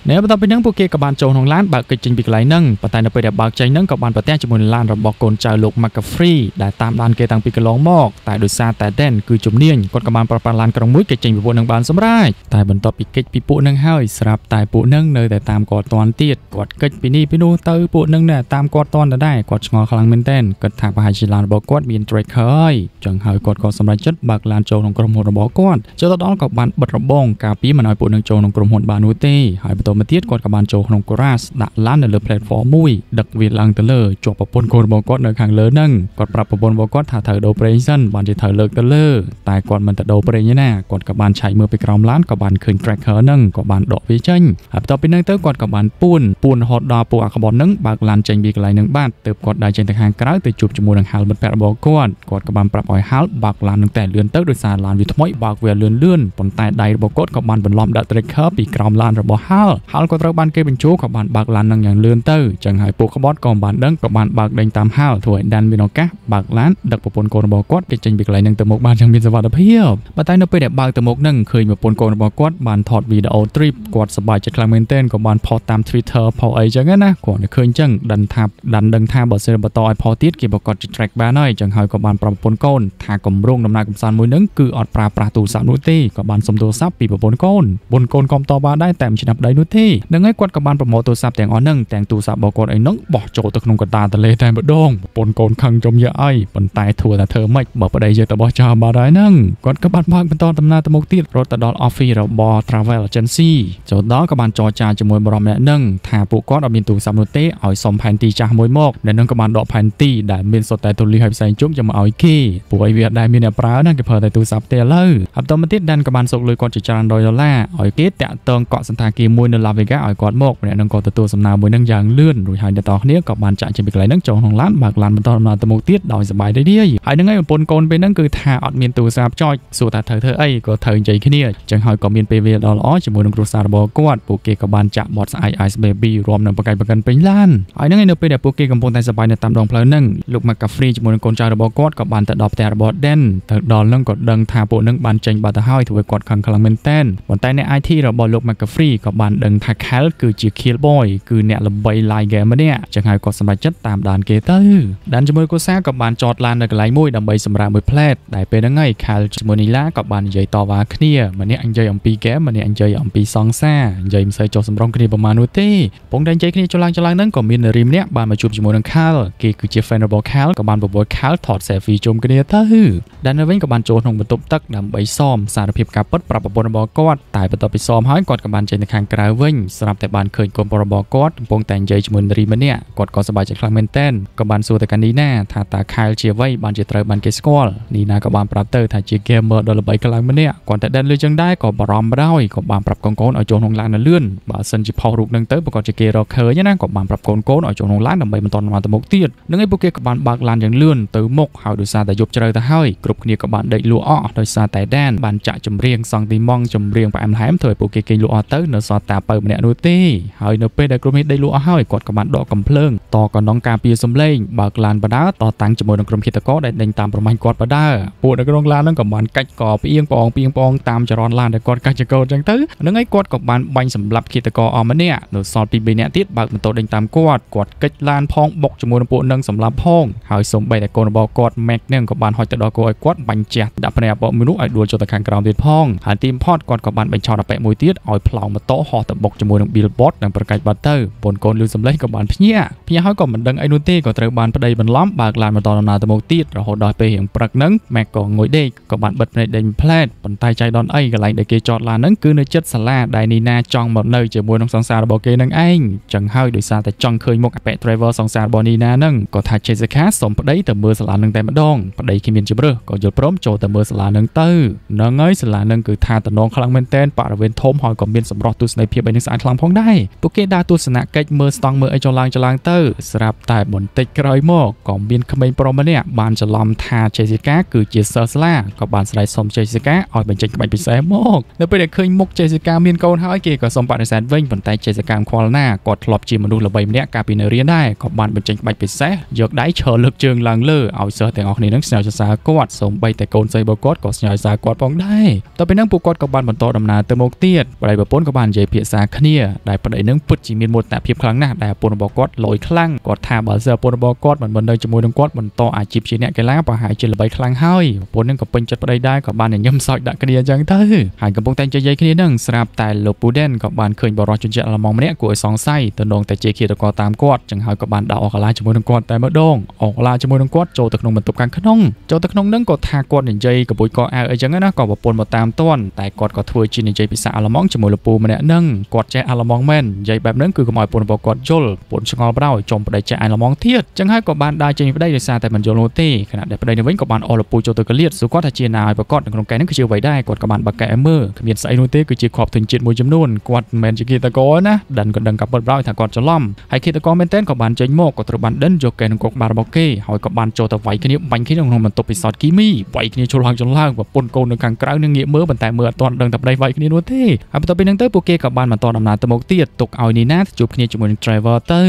នៅបន្ទាប់ពីហ្នឹងពួកគេក៏បានចូលក្នុងឡានបើកកិច្ចចេញពីកន្លែងហ្នឹងប៉ុន្តែនៅពេលដែលបើកចេញហ្នឹងក៏បានប្រទះជាមួយនឹងឡានរបស់កូនចៅលោក McAfee ដែលតាមដានគេតាំងពីកន្លងមកតែដោយសារតែ Dan គឺជំនាញគាត់ក៏បានប្រប៉ាឡានក្រុងមួយគេចេញពីពួកនឹងបានសម្រេចតែបន្ទាប់ពីកិច្ចពីពួកនឹងហើយស្រាប់តែពួកនឹងនៅតែតាមគាត់តន់ទៀតគាត់កិច្ចពីនេះពីនោះទៅពួកនឹងនៅតាមគាត់តន់ដដែលគាត់ឆ្ងល់ខ្លាំងមែនទែនគិតថាប្រហែលជាឡានរបស់គាត់មាន tracker ហើយចឹងហើយគាត់ក៏សម្រេចចិត្តបើកឡានចូលក្នុងក្រុមហ៊ុនរបស់គាត់ចូលទៅដល់ក៏បានបិទរបងការពារមិនឲ្យពួកនឹងចូលក្នុងក្រុមហ៊ុនបាននោះទេហើយបន្តមកទៀតគាត់ក៏បានចូលក្នុង Chorus ដាក់ឡាននៅលើ platform មួយដឹកវាឡើងទៅលើជាប់ប្រពន្ធកូនរបស់គាត់នៅខាងលើហ្នឹងគាត់ប្រាប់ប្រពន្ធរបស់គាត់ថាត្រូវដូរប្រេងសិនបានជាត្រូវលើកទៅលើតែគាត់មិនទៅដូរប្រេងទេណាគាត់ក៏បានឆែកមើលពីក្រោមឡានក៏បានឃើញ tracker ហ្នឹងក៏បានដកវាចេញហើយបន្ទាប់ពីហ្នឹងទៅគាត់ក៏បានពួនពួនរហូតដល់ពួកអាកាបនហ្នឹងបើកឡានចេញពីកន្លែងហ្នឹងបាត់ទើបគាត់ដើរចេញទៅខាងក្រៅទៅជួបជាមួយនឹងហាល់មិត្តភក្តិរបស់គាត់គាត់ក៏បានប្រាប់ឲ្យហាល់បើកឡានហ្នឹងតែលឿនទៅដោយសារឡានវាថ្មីបើកវាលឿនលឿនប៉ុន្តែដៃរបស់គាត់ក៏បានបន្លំដាក់ tracker ពីក្រោមឡានរបស់ហាល់ហាល់ក៏ត្រូវបានគេបញ្ជូក៏បានបើកឡានហ្នឹងយ៉ាងលឿនទៅចឹងហើយពួកក្បត់ក៏បានដឹងក៏បានបើកដេញតាមហាល់ធ្វើឲ្យដានមានឱកាសបើកឡានដឹកប្រពន្ធកូនរបស់គាត់គេចេញពីកន្លែងហ្នឹងទៅមុខបានយ៉ាងមានសុវត្ថិភាពប៉ុន្តែនៅពេលដែលបើកទៅមុខហ្នឹងឃើញប្រពន្ធកូនរបស់គាត់បានថតវីដេអូ trip គាត់សប្បាយចិត្តខ្លាំងមែនទែនក៏បានផុសតាម Twitter ផុសអីចឹងណាគាត់នឹកឃើញចឹងដឹងថាដានដឹងថាបើសិនបន្តឲ្យផុសទៀតគេប្រកាសជា track បានហើយចឹងហើយក៏បានប្រាប់ប្រពន្ធកូនថាគម្រោងដំណើរកំសាន្តមួយហ្នឹងគឺអត់ប្រើប្រាស់ទូរស័ព្ទនោះទេក៏បានសុំទូរស័ព្ទពីប្រពន្ធកូនប្រពន្ធកូនក៏តបដែរតែមិនឆ្នាំប្តីនោះទេនឹងហើយគាត់ក៏បានប្រមូលទូរស័ព្ទទាំងអស់ហ្នឹងទាំងទូរស័ព្ទរបស់គាត់អីហ្នឹងបោះចូលទៅក្នុងកតាទន្លេតែម្ដងប្រពន្ធកូនខឹងចំយអីប៉ុន្តែធួថាធ្វើម៉េចបើប្តីយើងទៅបោះចោលបាត់ហើយហ្នឹងគាត់ក៏បានបើកបន្តដំណើរទៅមុខទៀតរត់ទៅដល់ office របស់ travel agency ចូលដល់ក៏បានចរចាជាមួយបរិមម្នាក់ហ្នឹងថាពួកគាត់អត់មានទូរស័ព្ទនោះទេឲ្យសុំផែនទីចាស់មួយមកដែលនឹងក៏បានដកផែនទីដែលមានសុទ្ធតែទូលីហើយផ្សេងជុំយកមកឲ្យគេពួកអីវាអត់ដែលមានអ្នកប្រើណាគេប្រើតែទូរស័ព្ទទេឥឡូវហើយបន្តមកទៀតដានក៏បានសុកលុយគាត់ជាច្រើនរយដុល្លារឲ្យគេតាក់ទងកក់សន្តាគារមួយនៅ Las Vegas ឲ្យគាត់មកម្នាក់នឹងក៏ទទួលសំណើមួយនឹងយ៉ាងលឿនរួចហើយអ្នកទាំងគ្នាក៏បានចាក់ចេញពីកន្លែងហ្នឹងចូលក្នុងឡានបើកឡានបន្តដំណើរទៅមុខទៀតដោយសប្បាយរីករាយហើយនឹងឯងប្រពន្ធកូនពេលហ្នឹងគឺថាអត់មានទូរស័ព្ទចុចសួរថាត្រូវធ្វើអីក៏ត្រូវនិយាយគ្នាចឹងហើយក៏មានពេលវេលាដ៏ល្អជាមួយនឹងគ្រួសាររបស់គាត់ពួកគេក៏បានចាក់បទស្អែក Ice Baby រួមនឹងបកាយបកិនពេញឡានហើយនឹងឯងនៅពេលដែលពួកគេកំពុងតែសប្បាយនៅតាមដងផ្លូវហ្នឹងលោក McCaffrey ជាមួយនឹងកូនចៅរបស់គាត់ក៏បានទៅដល់ផ្ទះរបស់ Den ទៅដល់ហ្នឹងក៏ដឹងថាពួកហ្នឹងបានចេញបាត់ទៅហើយធ្វើឲ្យគាត់ខឹងខ្លាំងមែនទែនប៉ុន្តែអ្នក IT របស់លោក McCaffrey ក៏បានដឹងថា Cal គឺជា Kill Boy គឺអ្នកល្បី live game ម្នាក់ចឹងហើយគាត់សម្រេចចិត្តតាមដានគេទៅដានជាមួយកូសាក៏បានចតឡាននៅកន្លែងមួយដើម្បីសម្រាប់មួយផ្លែតដែលពេលហ្នឹងហើយ Cal ជាមួយ Nila ក៏បាននិយាយតវ៉ាគ្នាម្នាក់និយាយអំពី game ម្នាក់និយាយអំពីសង្សារនិយាយមិនសូវចុះសម្រុងគ្នាប្រហែលនោះទេពងតែនិយាយគ្នាចុះឡើងចុះឡើងហ្នឹងក៏មាននារីម្នាក់បានមកជួបជាមួយនឹង Cal គេគឺជា fan របស់ Cal ក៏បានបបួល Cal ថត selfie ជុំគ្នាទៅដែលនៅវិញក៏បានចូលក្នុងបន្ទប់ទឹកដើម្បីសមសារភាពការពិតប្រាប់ប្រពន្ធរបស់គាត់តែបន្ទាប់ពីសមហើយគាត់ក៏បានចេញទៅខាងក្រៅវិញស្រាប់តែបានឃើញកូនប្រុសរបស់គាត់កំពុងតែនិយាយជាមួយនារីម្នាក់គាត់ក៏សប្បាយចិត្តខ្លាំងមែនទែនក៏បានសួរទៅកាន់នីណាថាតើ Cal ជាអ្វីបានជាត្រូវបានគេស្គាល់នីណាក៏បានប្រាប់ទៅថាជា gamer ដ៏ល្បីខ្លាំងម្នាក់គាត់តែដឹងលឺចឹងដែរក៏បារម្ភដែរក៏បានប្រាប់កូនកូនឲ្យចូលក្នុងឡាននៅលឿនបើសិនជាផុសរូបនឹងទៅប្រកាសជាគេរកឃើញណាក៏បានប្រាប់កូនកូនឲ្យចូលក្នុងឡានដើម្បីបន្តដំណើរទៅមុខទៀតនឹងឯពួកគេក៏បានបើកឡានយ៉ាងលឿនទៅមុខហើយដោយសារតែយប់ជ្រៅទៅហើយគ្រប់គ្នាក៏បានដេកលក់អស់ដោយសារតែដានបានចាក់ចម្រៀងសង់ទីម៉ងចម្រៀងផ្អែមល្ហែមធ្វើឲ្យពួកគេគេងលក់អស់ទៅនៅសល់តែពៅម្នាក់នោះទេហើយនៅពេលដែលក្រុមនេះដេកលក់អស់ហើយគាត់ក៏បានដកកំភ្លើងតកណ្ដងការពារសំឡេងបើកឡានបដាតតាំងជាមួយនឹងក្រុមឃាតករដែលដេញតាមប្រមាញ់គាត់បដាពួកនៅក្នុងឡានហ្នឹងក៏បានកាច់កផ្អៀងប្អងផ្អៀងប្អងតាមចរន្តឡានដែលគាត់កាច់ចកោអញ្ចឹងទៅនឹងឯងគាត់ក៏បានបាញ់សម្លាប់ឃាតករអស់ម្នាក់នៅសល់ពី3នាក់ទៀតបើកម៉ូតូដេញតាមគាត់គាត់កិច្ចឡានផងបុកជាមួយនឹងពួកនឹងសម្លាប់ផងហើយសូម្បីតែកូនរបស់គាត់ Mac នឹងក៏បានហុចទៅដល់គោឲ្យគាត់បាញ់ជះដាក់ភ្នែកអបមនុស្សឲ្យដួលចុះទៅខាងក្រោមទៀតផងហើយទីមផតគាត់ក៏បានបញ្ឆោតអប៉ែមួយទៀតឲ្យផ្លោងម៉ូតូហោះទៅបុកជាមួយនឹង billboard និងប្រកាច់បាត់ទៅពូនកូនលឺសំឡេងក៏បានភ្ញាក់ភ្ញាក់ហើយក៏មិនដឹងអីនោះទេក៏ត្រូវបានប្តីបន្លំបើកឡានម៉ូតូដំណើរទៅមុខទៀតរហូតដល់ពេលរៀងព្រឹកហ្នឹង Mac ក៏ងុយដេកក៏បានបិទភ្នែកដេញផ្លែតប៉ុន្តែចៃដនអីកន្លែងដែលគេចតឡានហ្នឹងគឺនៅចិត្តសាលាដែលនីណាចង់មកនៅជាមួយនឹងសង្សាររបស់គេនឹងឯងចឹងហើយដោយសារតែចង់ឃើញមុខអប៉ែ driver សង្សាររបស់នីណាហ្នឹងក៏ថា Jessica សុំប្តីទៅមើលសាលានឹងតែម្ដងប្តីគេមានជំរឿក៏យល់ព្រមចូលទៅមើលសាលានឹងទៅហ្នឹងហើយសាលានឹងគឺថាតំណងខ្លាំងមែនតែនបរិវេណធំហើយក៏មានសម្រស់ទស្សនីយភាពឲ្យនឹងស្អាតខ្លាំងផងដែរពួកគេដើរទស្សនកិច្ចមើលស្តង់មើលអីចុះឡើងចុះឡើងទៅស្រាប់តែបន្តិចក្រោយមកក៏មានក្មេងប្រុសម្នាក់បានច្រឡំថា Jessica គឺជាសិស្សសាលាក៏បានស្រែកសុំ Jessica ឲ្យបញ្ចេញក្បាច់ពិសេសមកនៅពេលដែលឃើញមុខ Jessica មានកូនហើយគេក៏សុំបដិសេធវិញប៉ុន្តែ Jessica មិនខ្វល់ណាគាត់ធ្លាប់ជាមនុស្សល្បីម្នាក់កាលពីនៅរៀនដែរក៏បានបញ្ចេញក្បាច់ពិសេសយកដៃឈរលើកជើងឡើងលើឲ្យសិស្សទាំងអស់គ្នានឹងស្ញើសរសើរគាត់សូម្បីតែកូនស្រីរបស់គាត់ក៏ស្ញើសរសើរគាត់ផងដែរតទៅពីហ្នឹងពួកគាត់ក៏បានបន្តដំណើរទៅមុខទៀតប្តីប្រពន្ធក៏បាននិយាយភាសាគ្នាដែលប្តីនឹងពិតជាមានមោទនភាពខ្លាំងណាស់ដែលប្រពន្ធរបស់គាត់លយខ្លាំងគាត់ថាបើសិនប្រពន្ធរបស់គាត់មិនមិននៅជាមួយនឹងគាត់បន្តអាជីពជាអ្នកកីឡាប្រហែលជាល្បីខ្លាំងហើយប្រពន្ធនឹងក៏ពេញចិត្តប្តីដែរក៏បានញញឹមសើចដាក់គ្នាអញ្ចឹងទៅហើយកំពុងតែនិយាយគ្នានឹងស្រាប់តែលោកពូដេនក៏បានឃើញបរិសុទ្ធជនជាតិអាល្លឺម៉ង់ម្នាក់គួរឲ្យសង្ស័យទៅនងតែជាឃាតករតាមគាត់ចឹងហើយក៏បានដាក់អកឡាជាមួយនឹងគាត់តែម្ដងអកឡាជាមួយនឹងគាត់ចូលទៅក្នុងបន្ទប់ខាងក្នុងចូលទៅក្នុងនឹងក៏ថាគាត់និយាយកបុយកអាវអីចឹងណាក៏ប្រពន្ធមកតាមតន់តែគាត់ក៏ធ្វើជានិយាយភាសាអាឡម៉ង់ជាមួយលពូម្នាក់ហ្នឹងគាត់ចេះអាឡម៉ង់មែននិយាយបែបហ្នឹងគឺកុំឲ្យពូរបស់គាត់យល់ពូឆ្ងល់បដ ாய் ចំប្តីចេះអាឡម៉ង់ទៀតចឹងហើយក៏បានដើរចេញប្តីដោយសារតែមិនយល់នោះទេខណៈដែលប្តីនេះវិញក៏បានអស់លពូចូលទៅកលៀតសួរគាត់ថាជាណាឲ្យប្រកាសនៅក្នុងកែហ្នឹងគឺជាអ្វីដែរគាត់ក៏បានបើកកែមើលគ្មានស្អីនោះទេគឺជាគ្រាប់ធុញជាតិមួយចំនួនគាត់មិនមែនជាគិតកោណាដិនក៏ដឹងកាប់បដ ாய் ថាគាត់ច្រឡំហើយគិតកោមែនតើក៏បានចេញមកក៏ត្រូវបានដិនយកកែនឹងគុកបារបស់គេហើយក៏បានចូលទៅវាយគ្នាបាញ់គ្នាក្នុងបន្ទប់ពិសោធន៍គីមីវាយគ្នាជុលឡើងជុលឡើងប្រពន្ធកូននៅខាងក្រៅនឹងងាកមើលប៉ុន្តែមើលអត់ទាន់ដឹងតែប្តីវាយគ្នានោះទេហើយបន្ទាប់ពីហ្នឹងទៅពួកគេក៏បានបន្តដំណើរទៅមុខទៀតទុកឲ្យនីណាជួបគ្នាជាមួយនឹង Trevor ទៅ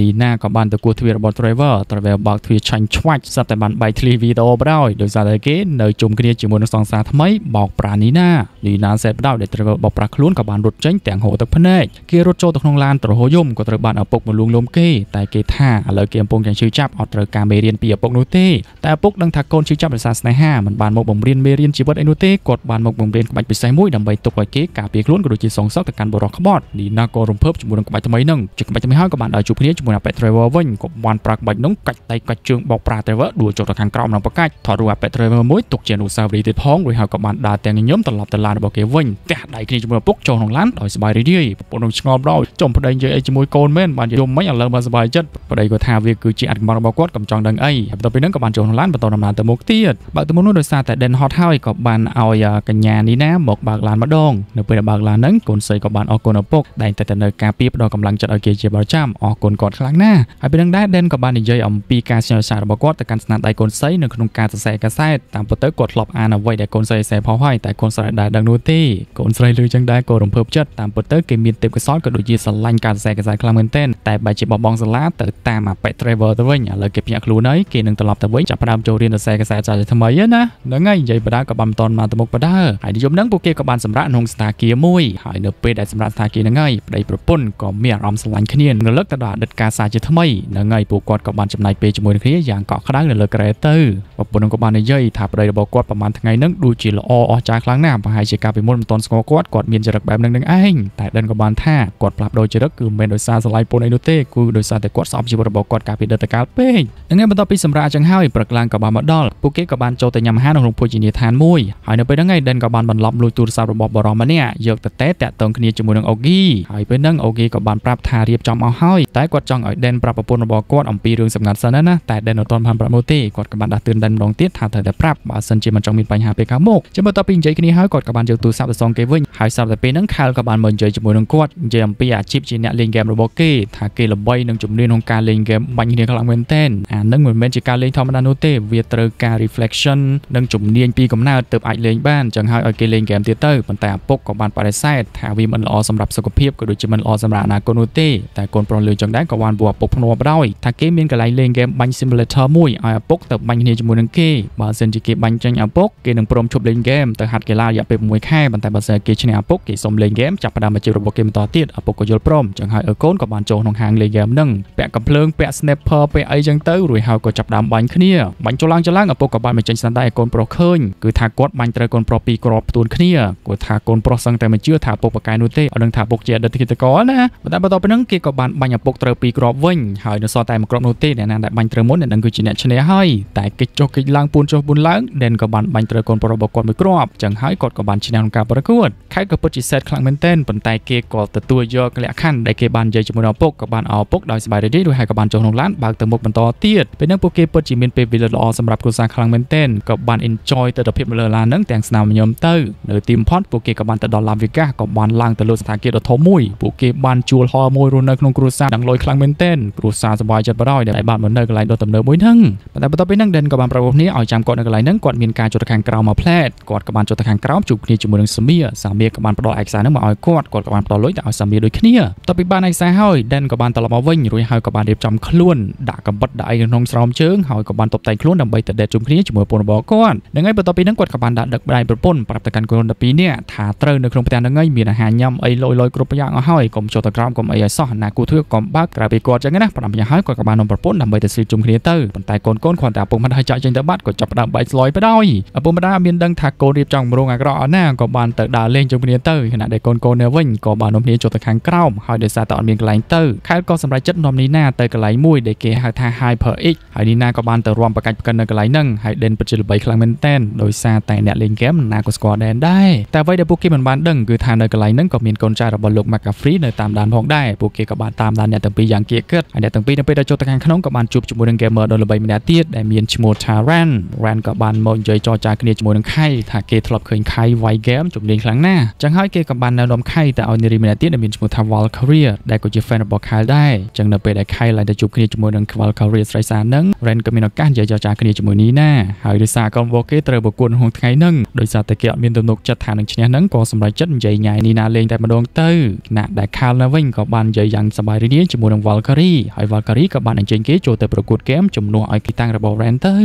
នីណាក៏បានទៅគោះទ្វាររបស់ Trevor Trevor បើកទ្វារឆាញ់ឆ្វាច់សិតតែបានបែកធ្លាយវីដេអូបដ ாய் ដោយសារតែគេនៅជុំគ្នាជាមួយនឹងសង្សារថ្មីបោកប្រានីណានីណាសេបដ ாய் ដែល Trevor បោកប្រាខ្លួនក៏បានរត់ចេញទាំងហូរទឹកភ្នែកគេរត់ចូលទៅក្នុងឡានត្រហោយំក៏ត្រូវបានឪពុកមកលួងលោមគេតែគេថាឥឡូវគេកំពុងតែឈឺចាប់អត់ត្រូវការមេរៀនពីឪពុកនោះទេតែឪពុកដឹងថាកូនឈឺចាប់ដោយសារស្នេហាមិនបានមកបង្រៀនមេរៀនជីវិតអីនោះទេគាត់បានមកបង្រៀនក្បាច់ពិសេសមួយដើម្បីទុកឲ្យគេការពារខ្លួនក៏ដូចជាសងសឹកទៅកាន់បរិសុទ្ធក្បត់នីណាក៏រំភើបជាមួយនឹងក្បាច់ថ្មីហ្នឹងជាក្បាច់ថ្មីហើយក៏បានដើរជួបគ្នាជាមួយនឹង Pet Travel វិញក៏បានប្រើក្បាច់ហ្នឹងកាច់ដៃកាច់ជើងបោកប្រា Travel ដួលចូលទៅខាងក្រោមក្នុងប្រកាច់ថតរូប Pet Travel មួយទុកជាអនុស្សាវរីយ៍ទៀតផងរួចហើយក៏បានដើរទាំងញញឹមត្រឡប់ទៅឡានរបស់គេវិញទះដៃគ្នាជាមួយឪពុកចូលក្នុងឡានដោយសប្បាយរីករាយប្រពន្ធនឹងឆ្ងល់ប្រោចំប្តីនិយាយអីជាមួយកូនមែនបានយំមិញឥឡូវបានសប្បាយចិត្តប្តីក៏ថាវាគឺជាអត្តកម្មរបស់គាត់កំចង់ដឹងអីហើយបន្ទាប់ពីហ្នឹងក៏បានចូលក្នុងឡានបន្តដំណើរទៅមុខទៀតបើទៅមុខនោះដោយសារតែ Den Hot ហើយក៏បានឲ្យកញ្ញានេះណាមកបើកឡានម្ដងនៅពេលដែលបើកឡានហ្នឹងកូនស្រីក៏បានអរគុណឪពុកដែលតែទៅនៅការពារផ្ដល់កម្លាំងចិត្តឲ្យគេជាប្រចាំអរគុណគាត់ខ្លាំងណាស់ហើយពេលហ្នឹងដែរ Den ក៏បាននិយាយអំពីការស្ញើសាររបស់គាត់ទៅកាន់ស្នាដៃកូនស្រីនៅក្នុងការសរសេរកាសែតតាមពិតទៅគាត់ធ្លាប់អានអ្វីដែលកូនស្រីសរសេរផុសហើយតែកូនស្រីដែរដឹងនោះទេកូនស្រីលឺចឹងដែរក៏រំភើបចិត្តតាមពិតទៅគេមានទេពកោសល្យក៏ដូចជាស្រឡាញ់ការសរសេរកាសែតខ្លាំងមែនទែនតែបែរជាបបងសាលាទៅតាមអាប៉ែ Travel ទៅវិញឥឡូវគេភ្ញាក់ខ្លួនហើយគេនឹងត្រឡប់ទៅវិញចាប់ផ្ដើមចូលរៀនសរសេរកាសែតសាជាថ្មីណាហ្នឹងហើយនិយាយបដាក៏បានបន្តមកទៅមុខបដាហើយនិយមហ្នឹងពួកគេក៏បានសម្រាប់ក្នុងស្ថាគារមួយហើយនៅពេលដែលសម្រាប់ស្ថាគារហ្នឹងហើយប្តីប្រពន្ធក៏មានអារម្មណ៍ស្រឡាញ់គ្នារលឹកទៅដល់អតីតកាលសាជាថ្មីហ្នឹងហើយពួកគាត់ក៏បានចំណាយពេលជាមួយគ្នាយ៉ាងកក់ក្ដៅនៅលើក្រែទៅប្រពន្ធក៏បាននិយាយថាប្តីរបស់គាត់ប្រហែលថ្ងៃហ្នឹងដូចជាល្អអស្ចារ្យខ្លាំងណាស់ប្រហែលជាកាលពីមុនមិនទាន់ស្គាល់គាត់គាត់មានចរិតបែបហ្នឹងនឹងឯងតែដិនក៏បានថាគាត់ផ្លាស់ប្ដូរចរិតគឺមិនមែនដោយសារស្រឡាញ់ពូនអីនោះទេគឺដោយសារតែគាត់ស្អប់ជីវិតរបស់គាត់កាលពីដិតកាលពេកហ្នឹងបន្ទាប់ពីសម្រាប់អញ្ចឹងហើយព្រឹកឡើងក៏បានមកដល់ពួកគេក៏បានចូលទៅញ៉ាំអាហារនៅក្នុងភោជនីយដ្ឋានមួយហើយនៅពេលហ្នឹងហើយដិនក៏បានបន្លប់លួចទូរស័ព្ទរបស់បរិសម្នាក់យកទៅតេតាក់ទងគ្នាជាមួយនឹងអូហ្គីហើយពេលហ្នឹងអូហ្គីក៏បានប្រាប់ថារៀបចំអស់ហើយតែគាត់ចង់ឲ្យដិនប្រាប់ប្រពន្ធរបស់គាត់អំពីរឿងសម្ងាត់សិនណាតែដិននៅទាន់បានប្រាប់នោះទេគាត់ក៏បានដាស់តឿនដិនម្ដងទៀតថាត្រូវតែប្រាប់បើសិនជាមិនចង់មានបញ្ហាពេលខាងមុខជាបន្ទាប់ពីនិយាយគ្នាហើយគាត់ក៏បានយកទូរស័ព្ទទៅសងគេវិញ ហើយស្រាប់តែពេលហ្នឹងខែលក៏បានមកនិយាយជាមួយនឹងគាត់និយាយអំពីអាជីពជាអ្នកលេងហ្គេមរបស់គេថាគេល្បីនឹងជំនាញក្នុងការលេងហ្គេមបាញ់គ្នាខ្លាំងមែនទែនអានឹងមិនមែនជាការលេងធម្មតានោះទេវាត្រូវការ reflection និងជំនាញពីកំណើតទើបអាចលេងបានចឹងហើយឲ្យគេលេងហ្គេមទៀតទៅប៉ុន្តែឪពុកក៏បានបដិសេធថាវាមិនល្អសម្រាប់សុខភាពក៏ដូចជាមិនល្អសម្រាប់អនាគតនោះទេតែកូនប្រុសលឿនចឹងដែរក៏បានពួកឪពុកភ្នាល់បដ ாய் ថាគេមានកន្លែងលេងហ្គេមបាញ់ simulator មួយឲ្យឪពុកទៅបាញ់គ្នាជាមួយនឹងគេបើសិនជាគេបាញ់ចាញ់ឪពុកគេនឹងព្រមឈប់លេងហ្គេមទៅហាត់កីឡារយៈពេល6ខែប៉ុន្តែបើសិនគេឈ្នះឪពុកគេសុំលេងហ្គេមចាប់ផ្ដើមអាជីពរបស់គេបន្តទៀតឪពុកក៏យល់ព្រមចឹងហើយឪកូនក៏បានចូលក្នុងហាងលេងហ្គេមហ្នឹងពាក់កំភ្លើងពាក់ sniper ពាក់អីចឹងទៅរួចហើយក៏ចាប់ផ្ដើមបាញ់គ្នាបាញ់ចុះឡើងចុះឡើងឪពុកក៏បានបញ្ចេញស្នាដៃឲ្យកូនប្រុសឃើញគឺថាគាត់បាញ់ត្រូវកូនប្រុសពីរគ្រាប់ផ្ទួនគ្នាគាត់ថាកូនប្រុសសឹងតែមិនជឿថាឪពុកបកកាយនោះទេអត់ដឹងថាឪពុកជាអតីតគិតកោណាប៉ុន្តែបន្ទាប់ពីហ្នឹងគេក៏បានបាញ់ឪពុកត្រូវពីរគ្រាប់វិញហើយនៅសល់តែមួយគ្រាប់នោះទេអ្នកណាដែលបាញ់ត្រូវមុនអ្នកនឹងគឺជាអ្នកឈ្នះហើយតែគេចុះគេឡើងពួនចុះពួនឡើងដេនក៏បានបាញ់ត្រូវកូនប្រុសរបស់គាត់មួយគ្រាប់ចឹងហើយគាត់ក៏បានឈ្នះក្នុងការប្រកួតខេត្តក៏ពិតជាសេតខ្លាំងមែនទែនប៉ុន្តែគេក៏ទទួលយកលក្ខខណ្ឌដែលគេបាននិយាយជាមួយនឹងឪពុកក៏បានឲ្យឪពុកដោយសប្បាយរីករាយរួចហើយក៏បានចុះក្នុងឡានបើកទៅមុខបន្តទៀតពេលហ្នឹងពួកគេពិតជាមានពេលវេលាល្អសម្រាប់គ្រួសារខ្លាំងមែនទែនក៏បាន enjoy ទៅដល់ភាពនៅលើឡានហ្នឹងទាំងស្នាមញញឹមទៅនៅទីបំផុតពួកគេក៏បានទៅដល់ Las Vegas ក៏បានឡើងទៅលើស្ថានភាពដ៏ធំមួយពួកគេបានជួលហោមួយរស់នៅក្នុងគ្រួសារទាំងលុយខ្លាំងមែនទែនគ្រួសារសប្បាយចិត្តបដ ாய் ដែលបានមកនៅកន្លែងដ៏ទំនើបមួយហ្នឹងប៉ុន្តែបន្ទាប់ពីហ្នឹង Den ក៏បានប្រាប់គ្នាឲ្យចាំគាត់នៅកន្លែងហ្នឹងគាត់មានការចុះទៅខាងក្រៅមកផ្លែតគាត់ក៏បានចុះទៅខាងក្រៅជួបគ្នាជាមួយនឹងសាមៀសាមៀក៏បានផ្ដល់ឯកសារហ្នឹងមកឲ្យគាត់គាត់ក៏បានផ្ដល់លុយទៅឲ្យសាមៀដូចគ្នាបន្ទាប់ពីបានឯកសារហើយ Den ក៏បានត្រឡប់មកវិញរួចហើយក៏បានរៀបចំខ្លួនដាក់កំបិតដាក់អីក្នុងស្រោមជើងហើយក៏បានតុបតែងខ្លួនដើម្បីទៅដេតជុំគ្នាជាមួយប្រពន្ធរបស់គាត់ហ្នឹងហើយបន្ទាប់ពីហ្នឹងគាត់ក៏បានដាក់ដឹកដៃប្រពន្ធប្រាប់ទៅកាន់កូន12នាក់ថាត្រូវនៅក្នុងផ្ទះហ្នឹងហើយមានអាហារញ៉ាំអីលយលយគ្រប់យ៉ាងអស់ហើយកុំចុះទៅក្រោមកុំអីឲ្យសោះណាគូធ្វើកុំបើកក្រៅពីគាត់ចឹងណាប្រាំយ៉ាងហើយគាត់ក៏បាននាំប្រពន្ធដើម្បីទៅស្លៀកជុំគ្នាទៅប៉ុន្តែកូនកូនគ្រាន់តែឪពុកម្ដាយចាក់ចេញទៅបាត់ក៏ចាប់ផ្ដើមបែកស្លយបដ ாய் ឪពុកម្ដាយមានដឹងថាកូនរៀបចំរោងអាក្រក់អត់ណាក៏បានទៅដើរលេងជុំគ្នាទៅខណៈដែលកូនកូននៅវិញក៏បាននាំគ្នាចុះទៅខាងក្រោមហើយដោយសារតែអត់មានកន្លែងទៅខែលក៏សម្រេចចិត្តនាំនីណាទៅកន្លែងមួយដែលគេហៅថា Hyper X ហើយនីណាក៏បានទៅរួមប្រកាច់ប្រកិននៅកន្លែងហ្នឹងហើយដេនពិតជាល្បីខ្លាំងមែនតែនដោយសារតែអ្នកលេងហ្គេមណាក៏ស្គាល់ដែនដែរតែអ្វីដែលពួកគេមិនបានដឹងគឺថានៅកន្លែងហ្នឹងក៏មានកូនចៅរបស់លោក McCaffrey នៅតាមដានផងដែរពួកគេក៏បានតាមដានអ្នកទាំងពីរយ៉ាងគៀកគិតហើយអ្នកទាំងពីរនៅពេលដែលចូលទៅខាងក្នុងក៏បានជួបជាមួយនឹង gamer ដ៏ល្បីម្នាក់ទៀតដែលមានឈ្មោះថា Ran Ran ក៏បានមកនិយាយចរចាគ្នាជាមួយនឹងខៃថាគេធ្លាប់ឃើញខៃវាយ game ជំនាញខ្លាំងណាស់ចឹងហើយគេក៏បានណែនាំខៃទៅឲ្យនារីម្នាក់ទៀតដែលមានឈ្មោះថា Valkyria ដែលក៏ជា fan របស់ Kyle ដែរចឹងនៅពេលដែល Kyle ឡើងទៅជួបគ្នាជាមួយនឹង Valkyria ស្រីសាហ្នឹង Ren ក៏មានឱកាសនិយាយចរចាគ្នាជាមួយនេះណាហើយដោយសារកូនរបស់គេត្រូវប្រកួតក្នុងថ្ងៃហ្នឹងដោយសារតែគេអត់មានទំនុកចិត្តថានឹងឈ្នះហ្នឹងក៏សម្រេចចិត្តនិយាយញ៉ាយនីណាលេងតែម្ដងទៅខណៈដែល Kyle នៅវិញក៏បាននិយាយយ៉ាងសប្បាយរីករាយជាមួយនឹង Valkyrie ហើយ Valkyrie ក៏បានអញ្ជើញគេចូលទៅប្រកួតហ្គេមជំនួសឲ្យទីតាំងរបស់ Ren ទៅ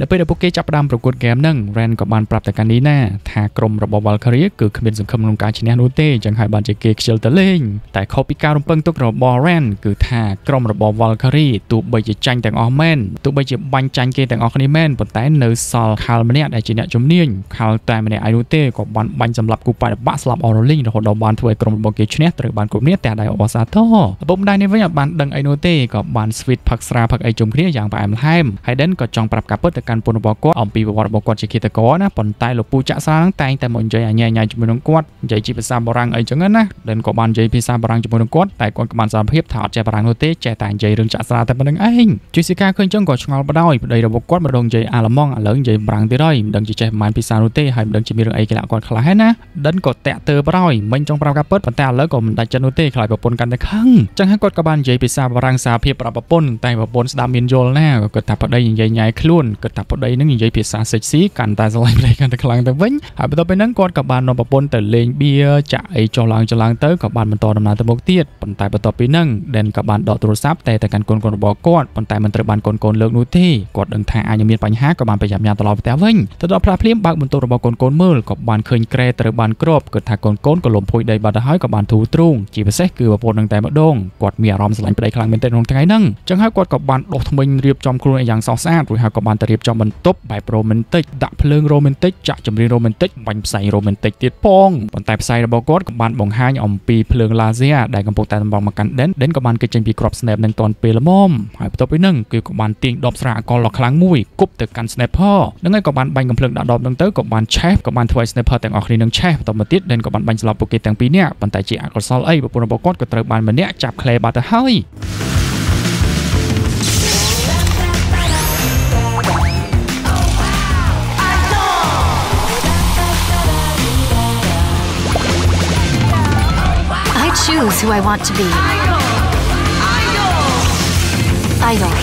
នៅពេលដែលពួកគេចាប់ផ្ដើមប្រកួតហ្គេមហ្នឹង Ren ក៏បានប្រាប់ទៅកាន់នីណាថាក្រុមរបស់ Valkyrie គឺគ្មានសង្ឃឹមក្នុងការឈ្នះនោះទេចឹងហើយបានជាគេខ្ជិលទៅលេងតែខុសពីការរំពឹងទុករបស់ Ren គឺថាក្រុមរបស់ Valkyrie ទោះបីជាចាញ់ទាំងអស់មែនទោះបីជាបាញ់ចាញ់គេទាំងអស់គ្នាមែនប៉ុន្តែនៅសល់ Kyle ម្នាក់ដែលជាអ្នកជំនាញ Kyle តែម្នាក់ឯនោះទេក៏បានបាញ់សម្លាប់គូបដិបត្តិស្លាប់ Orling រហូតដល់បានធ្វើឲ្យក្រុមរបស់គេឈ្នះត្រូវបានគ្រប់គ្នាតែដៃអបសាទរឪពុកម្ដាយនេះវិញអត់បានដឹងអីនោះទេក៏បាន sweet ផឹកស្រាផឹកអីជុំគ្នាយ៉ាងផ្អែមល្ហែមហើយ Den ក៏ចង់ប្រាប់ការពិតទៅកាន់ពុនរបស់គាត់អំពីប្រវត្តិរបស់គាត់ជាឃាតករណាប៉ុន្តែលោកពូចាក់សាហ្នឹងតែងតែមកនិយាយអញញ៉ៃជាមួយនឹងគាត់និយាយជាភាសាបារាំងអីចឹងណា Den ក៏បាននិយាយភាសាបារាំងជាមួយនឹងគាត់តែគាត់ក៏បានសារភាពថាអត់ចេះបារាំងនោះទេចេះតែនិយាយរឿងចាក់ស្រាតែប៉ុណ្្នឹងឯងជួយសិកាឃើញចឹងក៏ឆ្ងល់បដ ாய் ប្តីរបស់គាត់ម្ដងនិយាយអាឡម៉ង់ឥឡូវនិយាយបារាំងទៀតហើយមិនដឹងជាចេះប្រហែលភាសានោះទេហើយមិនដឹងជាមានរឿងអីគេដាក់គាត់ខ្លះហើយណា Den ក៏តាក់ទើបដ ாய் មិញចង់ប្រាប់ការពិតប៉ុន្តែឥឡូវក៏មិនដាច់ចិត្តនោះទេខ្លាចប្រពន្ធកាន់តែខឹងចឹងហើយគាត់ក៏បាននិយាយភាសាបារាំងសារភាពប្រាប់ប្រពន្ធតែប្រពន្ធស្ដាប់មានយល់ណាក៏គិតថាប្តីនិយាយញ៉ៃខ្លួនគិតថាប្តីនឹងនិយាយភាសាសិចស៊ីកាន់តែស្រឡាញ់ប្តីកាន់តែខ្លាំងទៅវិញហើយបន្ទាប់ពីហ្នឹងគាត់ក៏បាននាំប្រពន្ធទៅលេងបៀចាក់អីចុះឡើងចុះឡើងទៅក៏បានបន្តដំណើរទៅមុខទៀតប៉ុន្តែបន្ទាប់ពីហ្នឹង Den ក៏បានដកទូរស័ព្ទតែទៅកាន់កូនកូនរបស់គាត់ប៉ុន្តែមិនត្រូវបានកូនកូនលើកនោះទេគាត់ដឹងថាអាចនឹងមានបញ្ហាក៏បានប្រញាប់ញ៉ាំត្រឡប់ផ្ទះវិញទៅដល់ផ្លាស់ភ្លាមបើកបន្ទប់របស់កូនកូនមើលក៏បានឃើញក្រែត្រូវបានគ្របគិតថាកូនកូនក៏លំភួយដីបាត់ទៅហើយក៏បានធូរទ្រូងជាពិសេសគឺប្រពន្ធនឹងតែម្ដងគាត់មានអារម្មណ៍ស្រឡាញ់ប្តីខ្លាំងមែនទែនក្នុងថ្ងៃហ្នឹងចឹងហើយគាត់ក៏បានដុសធ្មេញរៀបចំខ្លួនឲ្យយ៉ាងស្រស់ស្អាតរួចហើយក៏បានទៅរៀបចំបន្ទប់បែបរ៉ូមែនទិកដាក់ភ្លើងរ៉ូមែនទិកចាក់ចម្រៀងរ៉ូមែនទិកបាញ់ផ្សែងរ៉ូមែនទិកទៀតផងប៉ុន្តែផ្សែងរបស់គាត់ក៏បានបង្ហាញអំពីភ្លើងឡាស៊ែដែលកំពុងតែតម្រង់មកកាន់ Den Den ក៏បានគេចចេញពីក្រប Snap នឹងតាន់ពេលល្មមហើយបន្ទាប់ពីហ្នឹងគឺក៏បានទាញដបស្រាអកលដ៏ខ្លាំងមួយគប់ទៅកាន់ Snapper ហ្នឹងហើយក៏បានបាញ់កំភ្លើងដាក់ដបហ្នឹងទៅក៏បានឆេះក៏បានធ្វើឲ្យ Snapper ទាំងអស់គ្នានឹងឆេះបន្តមកទៀត Den ក៏បានបាញ់ស្លាប់ពួកគេទាំងពីរនាក់ប៉ុន្តែជាអកុសលអីប្រពន្ធរបស់គាត់ក៏ត្រូវបានម្នាក់ចាប់ Clay បាត់ទៅហើយ choose who I want to be. Idol. Idol.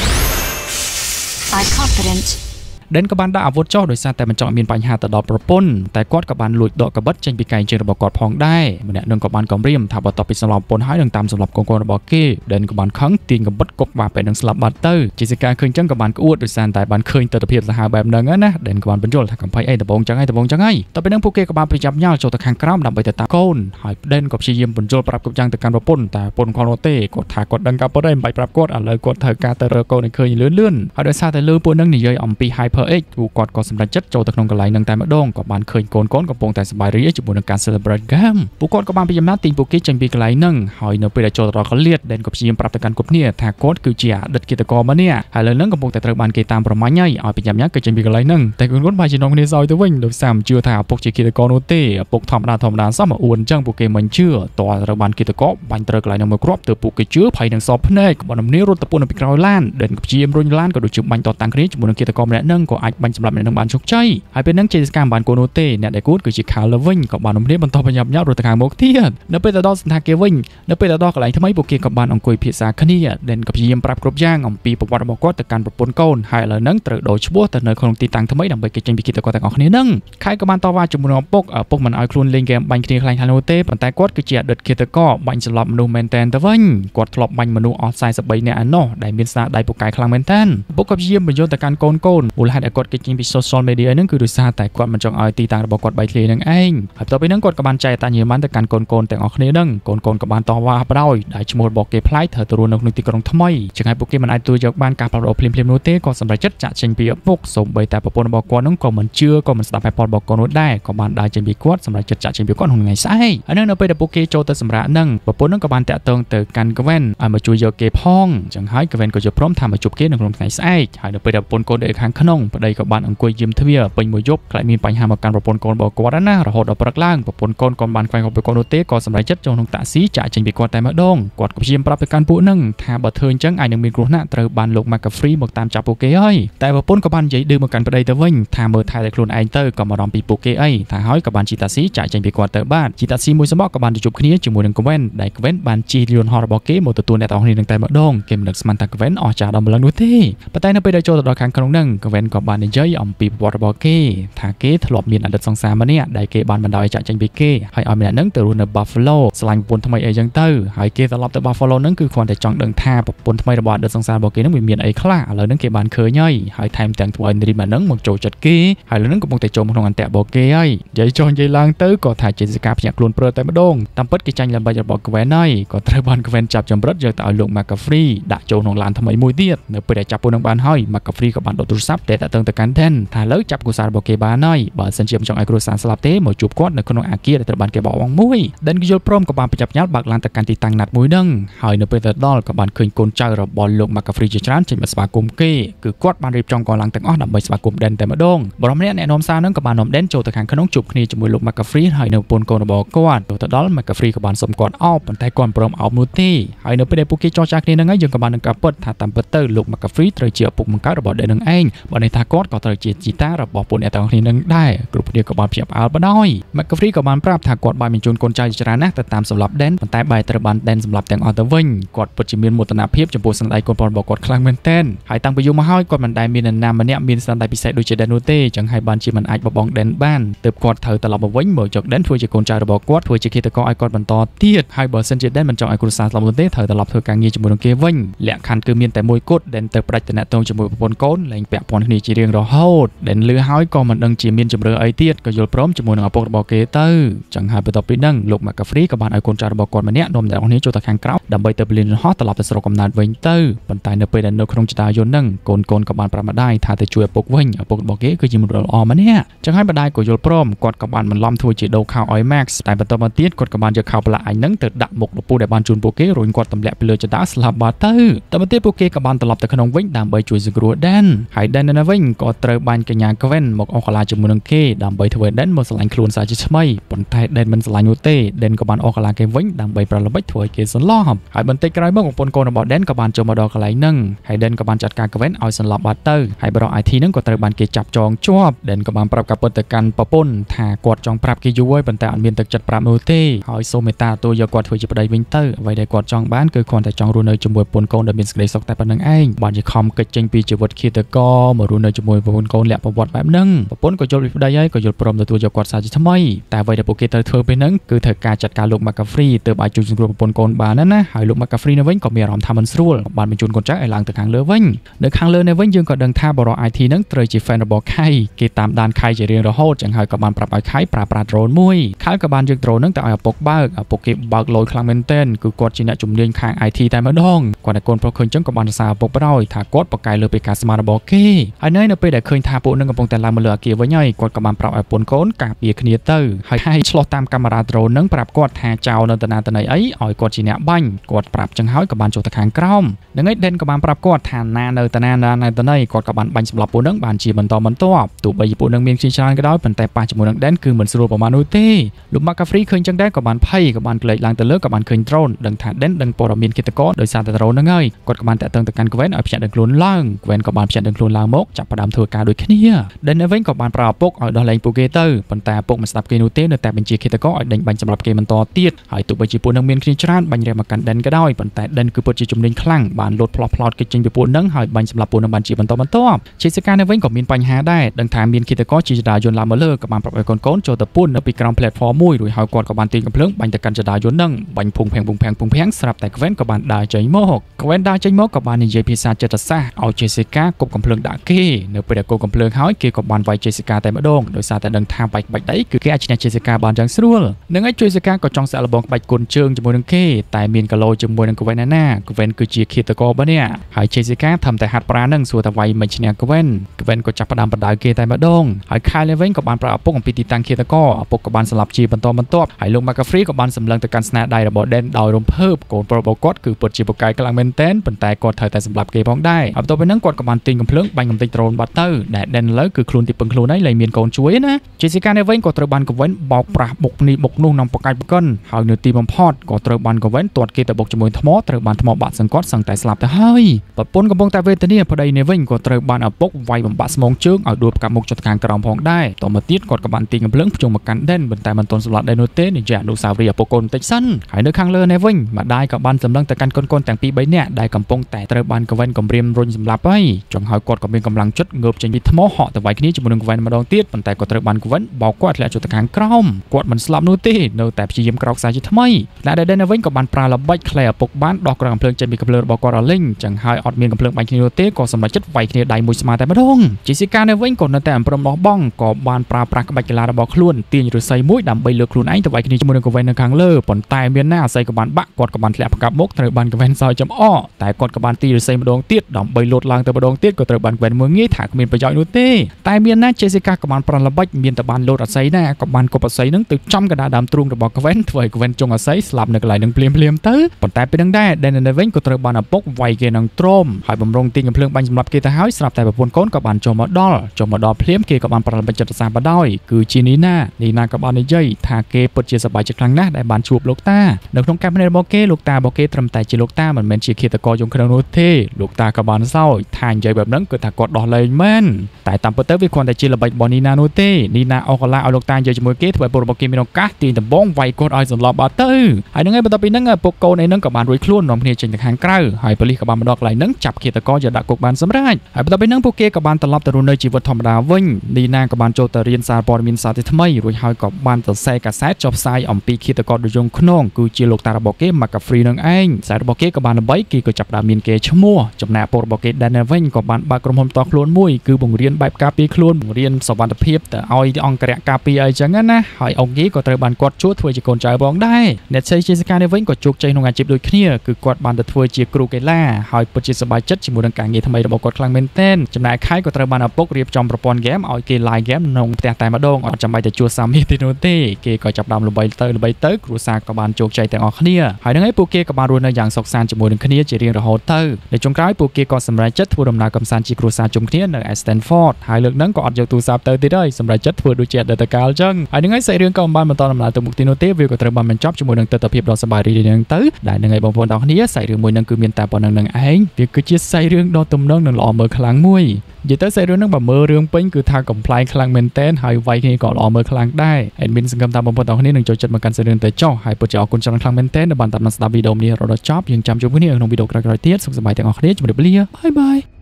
I confident. Den ក៏បានដាក់អាវុធចុះដោយសារតែមិនចង់ឲ្យមានបញ្ហាទៅដល់ប្រពន្ធតែគាត់ក៏បានលួចដកកបិតចេញពីកែងជើងរបស់គាត់ផងដែរម្នាក់នឹងក៏បានគំរាមថាបន្ទាប់ពីសម្លាប់ប្រពន្ធហើយនឹងតាមសម្លាប់កូនកូនរបស់គេ Den ក៏បានខឹងទាញកបិតគប់បាពេលនឹងស្លាប់បាត់ទៅជាសិកាឃើញចឹងក៏បានក្អួតដោយសារតែបានឃើញទស្សនភាពសាហាវបែបហ្នឹងណា Den ក៏បានបញ្យល់ថាកំភៃអីដំបងចឹងហើយដំបងចឹងហើយតទៅពេលហ្នឹងពួកគេក៏បានប្រញាប់ញ៉ាល់ចូលទៅខាងក្រោមដើម្បីទៅតាមកូនហើយ Den ក៏ព្យាយាមបញ្យល់ប្រាប់គ្រប់យ៉ាងទៅកាន់ប្រពន្ធតែប្រពន្ធគាត់នោះទេគាត់ថាគាត់ដឹងការពិតហើយមិនបាច់ប្រាប់គាត់ឥឡូវគាត់ត្រូវការទៅរកកូនឲ្យឃើញលឿនលឿនហើយដោយសារតែលឺពួកហ្នឹងនិយាយអំពី HyperX ពួកគាត់ក៏សម្រេចចិត្តចូលទៅក្នុងកន្លែងហ្នឹងតែម្ដងក៏បានឃើញកូនកូនកំពុងតែសប្បាយរីករាយជាមួយនឹងការ celebrate game ពួកគាត់ក៏បានព្យាយាមណាស់ទាញពួកគេចេញពីកន្លែងហ្នឹងហើយនៅពេលដែលចូលទៅដល់កលៀត Den ក៏ព្យាយាមប្រាប់ទៅកាន់គ្រប់គ្នាថាគាត់គឺជាអតីតគិតករម្នាក់ហើយលើហ្នឹងកំពុងតែត្រូវបានគេតាមប្រមាញ់ហើយឲ្យប្រញាប់ញ៉ាំគេចេញពីកន្លែងហ្នឹងតែកូនកូនបែរជានាំគ្នាសោយទៅវិញដោយសារមិនជឿថាឪពុកជាគិតករនោះទេឪពុកធម្មតាធម្មតាសោះមកអួនអញ្ចឹងពួកគេមិនជឿតើត្រូវបានគិតករបាញ់ត្រូវកន្លែងហ្នឹងមួយគ្រាប់ទើបពួកគេជឿភ័យនឹងសោកភ្នែកក៏ដំណៀររត់ទៅពួននៅពីក្រោយឡាន Den ក៏ព្យាយាមរុញឡានក៏ដូចជាបាញ់តតាំងគ្នាជាមួយនឹងគិតករម្នាក់ហ្នឹងក៏អាចបាញ់សម្លាប់អ្នកហ្នឹងបានជោគជ័យហើយពេលហ្នឹងជេសកាមបានកូននោះទេអ្នកដែលគួតគឺជា Carl វិញក៏បានរំលាយបន្តបញ្ញាប់ញាប់រត់ទៅខាងមុខទៀតនៅពេលទៅដល់សន្តាគារវិញនៅពេលទៅដល់កន្លែងថ្មីពួកគេក៏បានអង្គុយភាសាគ្នា Den ក៏ព្យាយាមប្រាប់គ្រប់យ៉ាងអំពីប្រវត្តិរបស់គាត់ទៅកាន់ប្រពន្ធកូនហើយឥឡូវហ្នឹងត្រូវដូរឈ្មោះទៅនៅក្នុងទីតាំងថ្មីដើម្បីគេចេញពីគិតករទាំងអស់គ្នាហ្នឹងខៃក៏បានតវ៉ាជាមួយនឹងឪពុកឪពុកមិនឲ្យខ្លួនលេងហ្គេមបាញ់គ្នាខ្លាំងៗនោះទេប៉ុន្តែគាត់គឺជាអតីតគិតករបាញ់សម្លាប់មនុស្សមែនតែនទៅវិញគាត់ធ្លាប់បាញ់មនុស្សអស់43នាក់ឯណោះដែលមានស្នាដៃពូកែខ្លាំងមែនតែនឪពុកក៏ព្យាយាមបញ្យល់ទៅកាន់កូនកូនមូលហេតុដែលគាត់គេចេញពី social media ហ្នឹងគឺដោយសារតែគាត់មិនចង់ឲ្យទីតាំងរបស់គាត់បែកធ្លាយនឹងឯងហើយបន្ទាប់ពីហ្នឹងគាត់ក៏បានចែកអតញ្ញម័នទៅកាន់កូនកូនទាំងអស់គ្នាហ្នឹងកូនកូនក៏បានតវ៉ាបដ ாய் ដែលឈ្មោះរបស់គេប្លែកត្រូវទៅរស់នៅក្នុងទីក្រុងថ្មីចឹងហើយពួកគេមិនអាចទទួលយកបានការផ្លាស់ប្ដូរភ្លាមៗនោះទេក៏សម្រេចចិត្តចាក់ចេញពីឪពុកសូម្បីតែប្រពន្ធរបស់គាត់ហ្នឹងក៏មិនជឿក៏មិនស្ដាប់ហេតុផលរបស់គាត់នោះដែរក៏បានដើរចេញពីគាត់សម្រេចចិត្តចាក់ចេញពីគាត់ក្នុងថ្ងៃស្អែកហើយនៅពេលដែលពួកគេចូលទៅសម្រាប់ហ្នឹងប្រពន្ធហ្នឹងក៏បានតាក់ទងទៅកាន់ Gwen ឲ្យមកជួយយកគេផងចឹងហើយ Gwen ក៏យល់ព្រមថាមកជួបគេនៅក្នុងថ្ងៃស្អែកហើយនៅពេលដែលប្រពន្ធកូននៅខាងក្នុងប្តីក៏បានអង្គុយយាមទ្វារពេញមួយយប់ខ្លាចមានបញ្ហាមកកាន់ប្រពន្ធកូនរបស់គាត់ណារហូតដល់ព្រឹកឡើងប្រពន្ធកូនក៏បានខ្វែងគប់ពីគាត់នោះទេក៏សម្រេចចិត្តចូលក្នុងតាក់ស៊ីចាក់ចេញពីគាត់តែម្ដងគាត់ក៏ព្យាយាមប្រាប់ទៅកាន់ពួកនឹងថាបើធ្វើអញ្ចឹងអាចនឹងមានគ្រោះថ្នាក់ត្រូវបានលោក McAfee មកតាមចាប់ពួកគេហើយតែប្រពន្ធក៏បាននិយាយឌឺមកកាន់ប្តីទៅវិញថាមើលថែតែខ្លួនឯងទៅក៏មករំពីពួកគេអីថាហើយក៏បានជីតាស៊ីចាក់ចេញពីគាត់ទៅបាទជីតាស៊ីមួយសម្បកក៏បានទៅជួបគ្នាជាមួយនឹង Gwen ដែល Gwen បានជិះយន្តហោះរបស់គេមកទទួលអ្នកទាំងគ្នានឹងតែម្ដងគេមិននឹកស្មានថា Gwen អស់ចាស់ដល់ម្លឹងនោះទេប៉ុន្តែនៅពេលដែលចូលទៅដល់ខាងក្នុងហ្នឹង Gwen ក៏បាននិយាយអំពីប្រវត្តិរបស់គេថាគេធ្លាប់មានអតីតសង្សារម្នាក់ដែលគេបានបណ្ដោយឲ្យចាក់ចេញពីគេហើយឲ្យម្នាក់ហ្នឹងទៅរស់នៅ Buffalo ឆ្លាញ់ប្រពន្ធថ្មីអីចឹងទៅហើយគេត្រឡប់ទៅ Buffalo ហ្នឹងគឺគ្រាន់តែចង់ដឹងថាប្រពន្ធថ្មីរបស់អតីតសង្សាររបស់គេហ្នឹងវាមានអីខ្លះឥឡូវហ្នឹងគេបានឃើញហើយហើយថែមទាំងធ្វើឲ្យ Dream ហ្នឹងមកចូលចិត្តគេហើយឥឡូវហ្នឹងកំពុងតែចូលក្នុងអន្តៈរបស់គេហើយនិយាយចុះនិយាយឡើងទៅក៏ថា Jessica ភ្ញាក់ខ្លួនព្រើតែម្ដងតាមពិតគេចាញ់ល្បិចរបស់ Gwen ហើយក៏ត្រូវបាន Gwen ចាប់ចម្រិតយកទៅឲ្យលោក McAfee ដាក់ចូលក្នុងឡានថ្មីមួយទៀតនៅពេលដែលចាប់ពួកនឹងបានហើយ McAfee ក៏បានដកទូរស័ព្ទតែតាក់ទងទៅកាន់ Den ថាលើចាប់គ្រួសាររបស់គេបានហើយបើសិនជាមិនចង់ឲ្យគ្រួសារស្លាប់ទេមកជួបគាត់នៅក្នុងអាគារដែលត្រូវបានគេបោះបង់មួយ Den ក៏យល់ព្រមក៏បានប្រញាប់ញ៉ាល់បើកឡានទៅកាន់ទីតាំងណាត់មួយហ្នឹងហើយនៅពេលទៅដល់ក៏បានឃើញកូនចៅរបស់លោក McAfee ជាច្រើនចេញមកស្វាគមន៍គេគឺគាត់បានរៀបចំកងឡើងទាំងអស់ដើម្បីស្វាគមន៍ Den តែម្ដងបរិមម្នាក់អ្នកនាំសារហ្នឹងក៏បាននាំ Den ចូលទៅខាងក្នុងជួបគ្នាជាមួយលោក McAfee ហើយនៅប្រពន្ធកូនរបស់គាត់ចូលទៅដល់ McAfee ក៏បានសុំគាត់អោបប៉ុន្តែគាត់មិនព្រមអោបនោះទេហើយនៅពេលដែលពួកគេចរចាគ្នាហ្នឹងហើយយើងក៏បាននឹងការពិតថាតាមពិតទៅលោក McAfee ត្រូវជាឪពុកបង្កើតរបស់ Den នឹងឯងបើន័យថាគាត់ក៏ត្រូវជាជីតារបស់ពួកអ្នកទាំងគ្នានឹងដែរគ្រប់គ្នាក៏បានភ្ញាក់ផ្អើលបដ ாய் យ McAfee ក៏បានប្រាប់ថាគាត់បានបញ្ជូនកូនចៅជាច្រើនណាស់ទៅតាមសម្លាប់ Den ប៉ុន្តែបែរត្រូវបាន Den សម្លាប់ទាំងអស់ទៅវិញគាត់ពិតជាមានមោទនភាពចំពោះស្នាដៃកូនប្រុសរបស់គាត់ខ្លាំងមែនទែនហើយតាំងពីយូរមកហើយគាត់មិនដែលមាននរណាម្នាក់មានស្នាដៃពិសេសដូចជា Den នោះទេចឹងហើយបានជាមិនអាចបបង Den បានទើបគាត់ត្រូវត្រឡប់មកវិញមកយក Den ធ្វើជាកូនចៅរបស់គាត់ធ្វើជាឃាតករឲ្យគាត់បន្តទៀតហើយបើសិនជា Den មិនចង់ឲ្យគ្រួសារស្លាប់នោះទេត្រូវត្រឡប់ធ្វើការងារជាមួយនឹងគេវិញលក្ខខណ្ឌគឺមានតែមួយគត់ Den ទៅប្រាច់តំណែងជាមួយប្រពន្ធកូនលែងពាក់ព័ន្ធគ្នាជារៀងរហូត Den លឺហើយក៏មិនដឹងជាមានជំរឿអីទៀតក៏យល់ព្រមជាមួយនឹងឪពុករបស់គេទៅចឹងហើយបន្ទាប់ពីហ្នឹងលោក McAfee ក៏បានឲ្យកូនចៅរបស់គាត់ម្នាក់នាំអ្នកនរគ្នាចូលទៅខាងក្រៅដើម្បីទៅពលានយន្តហោះត្រឡប់ទៅស្រុកកំណើតវិញទៅប៉ុន្តែនៅពេលដែលនៅក្នុងចតាយន្តហ្នឹងកូនកូនក៏បានប្រាប់ម្ដាយថាទៅជួយឪពុកវិញឪពុករបស់គេគឺជាមនុស្សល្អម្នាក់ចឹងហើយម្ដាយក៏យល់ព្រមគាត់ក៏បានបន្លំធ្វើជាដូរខោឲ្យ Max តែបន្ទាប់មកទៀតគាត់ក៏បានយកខោប្រឡាក់អញហ្នឹងទៅដាក់មុខលពូដែលបានជូនពួកគេរួចគាត់ទម្លាក់ពីលើចតាស្លាប់បាត់ទៅតែបន្ទាប់ពួកគេក៏បានត្រឡប់ទៅក្នុងវិញដើម្បីជួយសង្គ្រោះ Dan ហើយ Dan នៅវិញក៏ត្រូវបានកញ្ញា Gwen មកអស់កលាជាមួយនឹងគេដើម្បីធ្វើ Dan មកឆ្លាញ់ខ្លួនសារជាថ្មីប៉ុន្តែ Dan មិនឆ្លាញ់នោះទេ Dan ក៏បានអស់កលាគេវិញដើម្បីប្រឡំបិចធ្វើឲ្យគេសន្លប់ហើយបន្តិចក្រោយមកប្រពន្ធកូនរបស់ Dan ក៏បានចូលមកដល់កន្លែងហ្នឹងហើយ Dan ក៏បានចាត់ការ Gwen ឲ្យសន្លប់បាត់ទៅហើយបរិប IT ហ្នឹងក៏ត្រូវបានគេចាប់ចងជាប់ Dan ក៏បានប្រាប់កាពិតទៅកាន់ប្រពន្ធថាគាត់ចង់ប្រាប់គេយូរហើយប៉ុន្តែអត់មានទឹកចិត្តប្រាប់នោះទេហើយសូមមេត្តាទូយកគាត់ធ្វើជាប្តីវិញទៅអ្វីដែលគាត់ចង់បានគឺគ្រាន់តែចង់រស់នៅជាមួយប្រពន្ធកូនដែលមានសេចក្តីសុខតែប៉ុណ្្នឹងឯងបានជាខំកិច្ចចេញពីជីវិតឃាតករមករស់នៅជាមួយប្រពន្ធកូនលាក់ប្រវត្តិបែបហ្នឹងប្រពន្ធក៏យល់ពីប្តីហើយក៏យល់ព្រមទទួលយកគាត់សារជាថ្មីតែអ្វីដែលពួកគេត្រូវធ្វើពេលហ្នឹងគឺត្រូវការចាត់ការលោក McAfee ទើបអាចជួយសង្គ្រោះប្រពន្ធកូនបានណាណាហើយលោក McAfee នៅវិញក៏មានអារម្មណ៍ថាមិនស្រួលបានបញ្ជូនកូនចៅឲ្យឡើងទៅខាងលើវិញនៅខាងលើនេះវិញយើងក៏ដឹងថាបរិប IT ហ្នឹងត្រូវជា fan របស់ខៃគេតាមដានខៃជារៀងរហូតចឹងហើយក៏បានប្រាប់ឲ្យខៃប្រើប្រាស់ drone មួយខៃក៏បានយក drone ហ្នឹងទៅឲ្យឪពុកបើកឪពុកគេបើកលយខ្លាំងមែនទែនគឺគាត់ជាអ្នកជំនាញខាង IT តែម្ដងគាត់តែកូនប្រុសឃើញចឹងក៏បានសរសើរឪពុកបដ ாய் ថាគាត់បកកាយលើពីការស្មានរបស់គេហើយនៅនៅពេលដែលឃើញថាពួកនឹងកំពុងតែឡើងមកលើអាគារវិញហើយគាត់ក៏បានប្រាប់ឲ្យប្រពន្ធកូនការពារគ្នាទៅហើយហើយឆ្លោះតាមកាមេរ៉ា drone ហ្នឹងប្រាប់គាត់ថាចៅនៅតាណាតណៃអីឲ្យគាត់ជាអ្នកបាញ់គាត់ប្រាប់ចឹងហើយក៏បានចូលទៅខាងក្រោមនឹងឯង Den ក៏បានប្រាប់គាត់ថាណានៅតាណាណានៅតាណៃគាត់ក៏បានបាញ់សម្លាប់ពួកនឹងបានជាបន្តបន្ទាប់ទោះបីពួកនឹងមានជាច្រើនក៏ដោយប៉ុន្តែប៉ះជាមួយនឹង Den គឺមិនស្រួលប្រហែលនោះទេលោក McAfee ឃើញចឹងដែរក៏បានភ័យក៏បានក្លែកឡើងទៅលើក៏បានឃើញ drone ដឹងថា Den ដឹងព័ត៌មានគិតកោដោយសារតែ drone ហ្នឹងហើយគាត់ក៏បានតាក់ទងទៅកាន់ Gwen ឲ្យភ្ញាក់ដឹងខ្លួនឡើង Gwen ក៏បានភ្ញាក់ដឹងខ្លួនឡើងមកចាប់ផ្ដើមធ្វើការដូចគ្នា Den នៅវិញក៏បានប្រាប់ឪពុកឲ្យដោះលែងពួកគេទៅប៉ុន្តែឪពុកមិនស្ដាប់គេនោះទេនៅតែបញ្ជាគិតកោឲ្យដេញបាញ់សម្រាប់គេបន្តទៀតហើយទោះបីជាពួកនឹងមានគ្នាច្រើនបាញ់រះមកកាន់ Den ក៏ដោយប៉ុន្តែ Den គឺពិតជាជំនាញខ្លាំងបានលោតផ្លោះផ្លោតគេចេញពីពួកនឹងហើយបាញ់សម្រាប់ពួកនឹងបានជាបន្តបន្ទាប់ជាសិកានៅវិញក៏មានបញ្ហាដែរដឹងថាមានគិតកោជាចដាយន្តឡើងមកលើក៏បានប្រាប់ឲ្យកូនកូនចូលទៅពួននៅពីក្រោម platform មួយរួចហើយគាត់ក៏បានទាញកំភ្លើងបាញ់ទៅកាន់ចដាយន្តនឹងបាញ់ភុងភាំងភុងភាំងភុងភាំងស្រាប់តែ Gwen ក៏បានដើរចេញមក Gwen ដើរចេញមកក៏បាននិយាយភាសាចិត្តសាស្ត្រឲ្យ Jessica គប់កំភ្លើងដាក់គេនៅពេលដែលគប់កំភ្លើងហើយគេក៏បានវាយ Jessica តែម្ដងដោយសារតែដឹងថាបែកបាច់ដីគឺគេអាចឈ្នះ Jessica បានយ៉ាងស្រួលនឹងឲ្យ Jessica ក៏ចង់សាក់លបងក្បាច់គុនជើងជាមួយនឹងគេតែមានកឡូជាមួយនឹង Gwen ណាណា Gwen គឺជាឃាតករបានេះហើយ Jessica ធ្វើតែហាត់ប្រានឹងសួរថាវាយមិនឈ្នះ Gwen Gwen ក៏ចាប់ផ្ដើមបដៅគេតែម្ដងហើយ Kyle វិញក៏បានប្រាប់ឪពុកអំពីទីតាំងឃាតករឪពុកក៏បានសម្លាប់ជាបន្តបន្ទាប់ហើយលោក McAfee ក៏បានសម្លឹងទៅកាន់ស្នាដៃរបស់ Den ដោយរំភើបកូនប្រុសរបស់គាត់គឺពិតជាពូកែខ្លាំងមែនទែនប៉ុន្តែគាត់ត្រូវតែសម្លាប់គេផងដែរហើយបន្ទាប់ពីហ្នឹងគាត់ក៏បានទាញកំភ្លើងបាញ់កំទេចត្រូនបាត់ទៅដែល Den ឥឡូវគឺខ្លួនទីពឹងខ្លួនហើយលែងមានកូនជួយណា Jessica នៅវិញក៏ត្រូវបានកវិនបោកប្រាស់បុកនេះបុកនោះក្នុងបកាច់បកិនហើយនៅទីបំផុតក៏ត្រូវបានកវិនទាត់គេទៅបុកជាមួយថ្មត្រូវបានថ្មបាក់សង្កត់សឹងតែស្លាប់ទៅហើយប្រពន្ធកំពុងតែវេទនាប្តីនេះវិញក៏ត្រូវបានឪពុកវាយបំបាក់ស្មងជើងឲ្យដួលផ្កាប់មុខចុះខាងក្រោមផងដែរតមកទៀតគាត់ក៏បានទីកំភ្លើងភ្ជុំមកកាន់ Den ប៉ុន្តែមិនទាន់សម្លាប់ Den នោះទេនិយាយអនុស្សាវរីយ៍ឪពុកកូនបន្តិចសិនហើយនៅខាងលើនេះវិញម្ដាយក៏បានសម្លឹងទៅកាន់កូនៗទាំងពីរ3នាក់ដែលកំពុងតែត្រូវបានកវិនគំរាមរុញសម្លាប់ហើយចុងហើយគាត់ក៏មានកម្លាំងចិត្តងើបចេញពីថ្មហក់ទៅវាយគ្នាជាមួយនឹងកវិនម្ដងទៀតប៉ុន្តែក៏ត្រូវបានកវិនបោកគាត់ធ្លាក់ចុះទៅខាងក្រោមគាត់មិនស្លាប់នោះទេនៅតែព្យាយាមក្រោកខ្សែជាថ្មីតែដែលនៅវិញក៏បានប្រើល្បិចក្លែឪពុកបានដោះក្រងកំភ្លើងចេញពីកំភ្លើងរបស់គាត់រលីងចឹងហើយអត់មានកំភ្លើងបាញ់គ្នានោះទេក៏សម្រេចចិត្តវាយគ្នាដៃមួយស្មើតែម្ដងជីស៊ីកានៅវិញក៏នៅតែអំព្រមបោះបង់ក៏បានប្រើប្រាស់ក្បាច់កីឡារបស់ខ្លួនទាញឫស្សីមួយដើម្បីលើកខ្លួនឯងទៅវាយគ្នាជាមួយនឹងកវិននៅខាងលើប៉ុន្តែមានណាអាស័យក៏បានបាក់គាត់ក៏បានធ្លាក់ផ្កាប់មុខត្រូវបានកវិនសោយចំអកតែគាត់ក៏បានទីឫស្សីម្ដងទៀតដើម្បីលោតឡើងទៅម្ដងទៀតក៏ត្រូវបានកវិនមើងងាយថាគ្មានប្រយោជន៍នោះទេតែមានណា Jessica ក៏បានប្រន់ល្បិចមានតែបានលោតអាស័យណាក៏បានកប់អាស័យនឹងទៅចំកណ្ដាលដើមទ្រូងរបស់កវិនធ្វើឲ្យកវិនចុងអាស័យស្លាប់នៅកន្លែងនឹងភ្លាមភ្លាមទៅប៉ុន្តែពេលនឹងដែរដែលនៅវិញក៏ត្រូវបានឪពុកវាយគេនឹងទ្រមហើយបំរុងទាញកំភ្លើងបាញ់សម្រាប់គេទៅហើយស្រាប់តែប្រពន្ធកូនក៏បានចូលមកដល់ចូលមកដល់ភ្លាមគេក៏បានប្រន់ល្បិចចិត្តសាបដោយគឺជានីណានីណាក៏បាននិយាយថាគេពិតជាសប្បាយចិត្តខ្លាំងណាស់ដែលបានជួបលោកតានៅក្នុងកម្មវិធីរបស់គេលោកតារបស់គេត្រឹមតែជាលោកតាមិនមែនជាឃាតករយងក្នុងនោះទេលោកតាក៏បានសោយថានិយាយបែបហ្នឹងគឺថាគាត់ដោះលែងមែនតែតាមពិតទៅវាគ្រាន់តែជាល្បិចរបស់នីណានោះទេនីណាអស់កលាឲ្យលោកតានិយាយជាមួយគេធ្វើឲ្យពលរបស់គេមានឱកាសទាញដំបងវាយគាត់ឲ្យសន្លប់បាត់ទៅហើយនឹងហើយបន្ទាប់ពីហ្នឹងពុកកូនឯហ្នឹងក៏បានរួចខ្លួននាំគ្នាចេញទៅខាងក្រៅហើយប៉ូលីសក៏បានមកដល់កន្លែងហ្នឹងចាប់ឃាតករយកដាក់គុកបានសម្រាប់ហើយបន្ទាប់ពីហ្នឹងពួកគេក៏បានត្រឡប់ទៅរស់នៅជីវិតធម្មតាវិញនីណាក៏បានចូលទៅរៀនសារព័ត៌មានសារទីថ្មីរួចហើយក៏បានទៅសែកាសែតចុះផ្សាយអំពីឃាតករដ៏យងខ្នងគឺជាលោកតារបស់គេ McAfee នឹងឯងខ្សែរបស់គេក៏បានល្បីគេក៏ចាប់ផ្ដើមមានគេឈ្មោះចំណែកពលរបស់គេ Daniel វិញក៏បានបើកក្រុមហ៊ុនផ្ទាល់ខ្លួនមួយគឺបង្រៀនបែបការពារខ្លួនបង្រៀនសវត្ថភាពទៅឲ្យអង្គរៈការពារអីចឹងណាហើយអង្គគេក៏ត្រូវបានគាត់ជួធ្វើជាកូនចៅផងដែរអ្នកជ័យជាសកានេះវិញក៏ជោគជ័យក្នុងអាជីពដូចគ្នាគឺគាត់បានទៅធ្វើជាគ្រូកីឡាហើយពិតជាសប្បាយចិត្តជាមួយនឹងការងារថ្មីរបស់គាត់ខ្លាំងមែនទែនចំណែកខៃក៏ត្រូវបានឪពុករៀបចំប្រព័ន្ធហ្គេមឲ្យគេ live game ក្នុងផ្ទះតែម្ដងអត់ចាំបាច់ទៅជួសាមីទេនោះទេគេក៏ចាប់ដើមល្បីទៅល្បីទៅគ្រួសារក៏បានជោគជ័យទាំងអស់គ្នាហើយនឹងឯងពួកគេក៏បានរស់នៅយ៉ាងសុខសាន្តជាមួយនឹងគ្នាជារៀងរហូតទៅនៅចុងក្រោយពួកគេក៏សម្រេចចិត្តធ្វើដំណើរកំសាន្តជាគ្រួសារជុំគ្នានៅ Stanford ហើយលើកហ្នឹងក៏អត់យកទូរស័ព្ទទៅទៀតហើយសម្រេចចិត្តធ្វើដូចជាអតីតកាលចឹងហើយនឹងឯងសាច់រឿងក៏មិនបានបន្តដំណើរទៅមុខទីនោះទេវាក៏ត្រូវបានបញ្ចប់ជាមួយនឹងទស្សនវិជ្ជាដ៏សប្បាយរីករាយហ្នឹងទៅដែលនឹងឯងបងប្អូនទាំងគ្នាសាច់រឿងមួយហ្នឹងគឺមានតែប៉ុណ្្នឹងនឹងឯងវាគឺជាសាច់រឿងដ៏ទំនងនិងល្អមើលខ្លាំងមួយនិយាយទៅសាច់រឿងហ្នឹងបើមើលរឿងពេញគឺថាកំ pl ែងខ្លាំងមែនតែនហើយវាយគ្នាក៏ល្អមើលខ្លាំងដែរ admin សង្ឃឹមថាបងប្អូនទាំងគ្នានឹងចូលចិត្តមកកាន់សាច់រឿងទៅចុះហើយពិតជាអរគុណច្រើនខ្លាំងមែនតែនដែលបានតាមដានស្ដាប់វីដេអូនេះរហូតដល់ចប់យើងចាំជួបគ្នាក្នុងវីដេអូក្រោយៗទៀតសុខសប្បាយទាំងអស់គ្នាជម្រាបលាបាយបាយ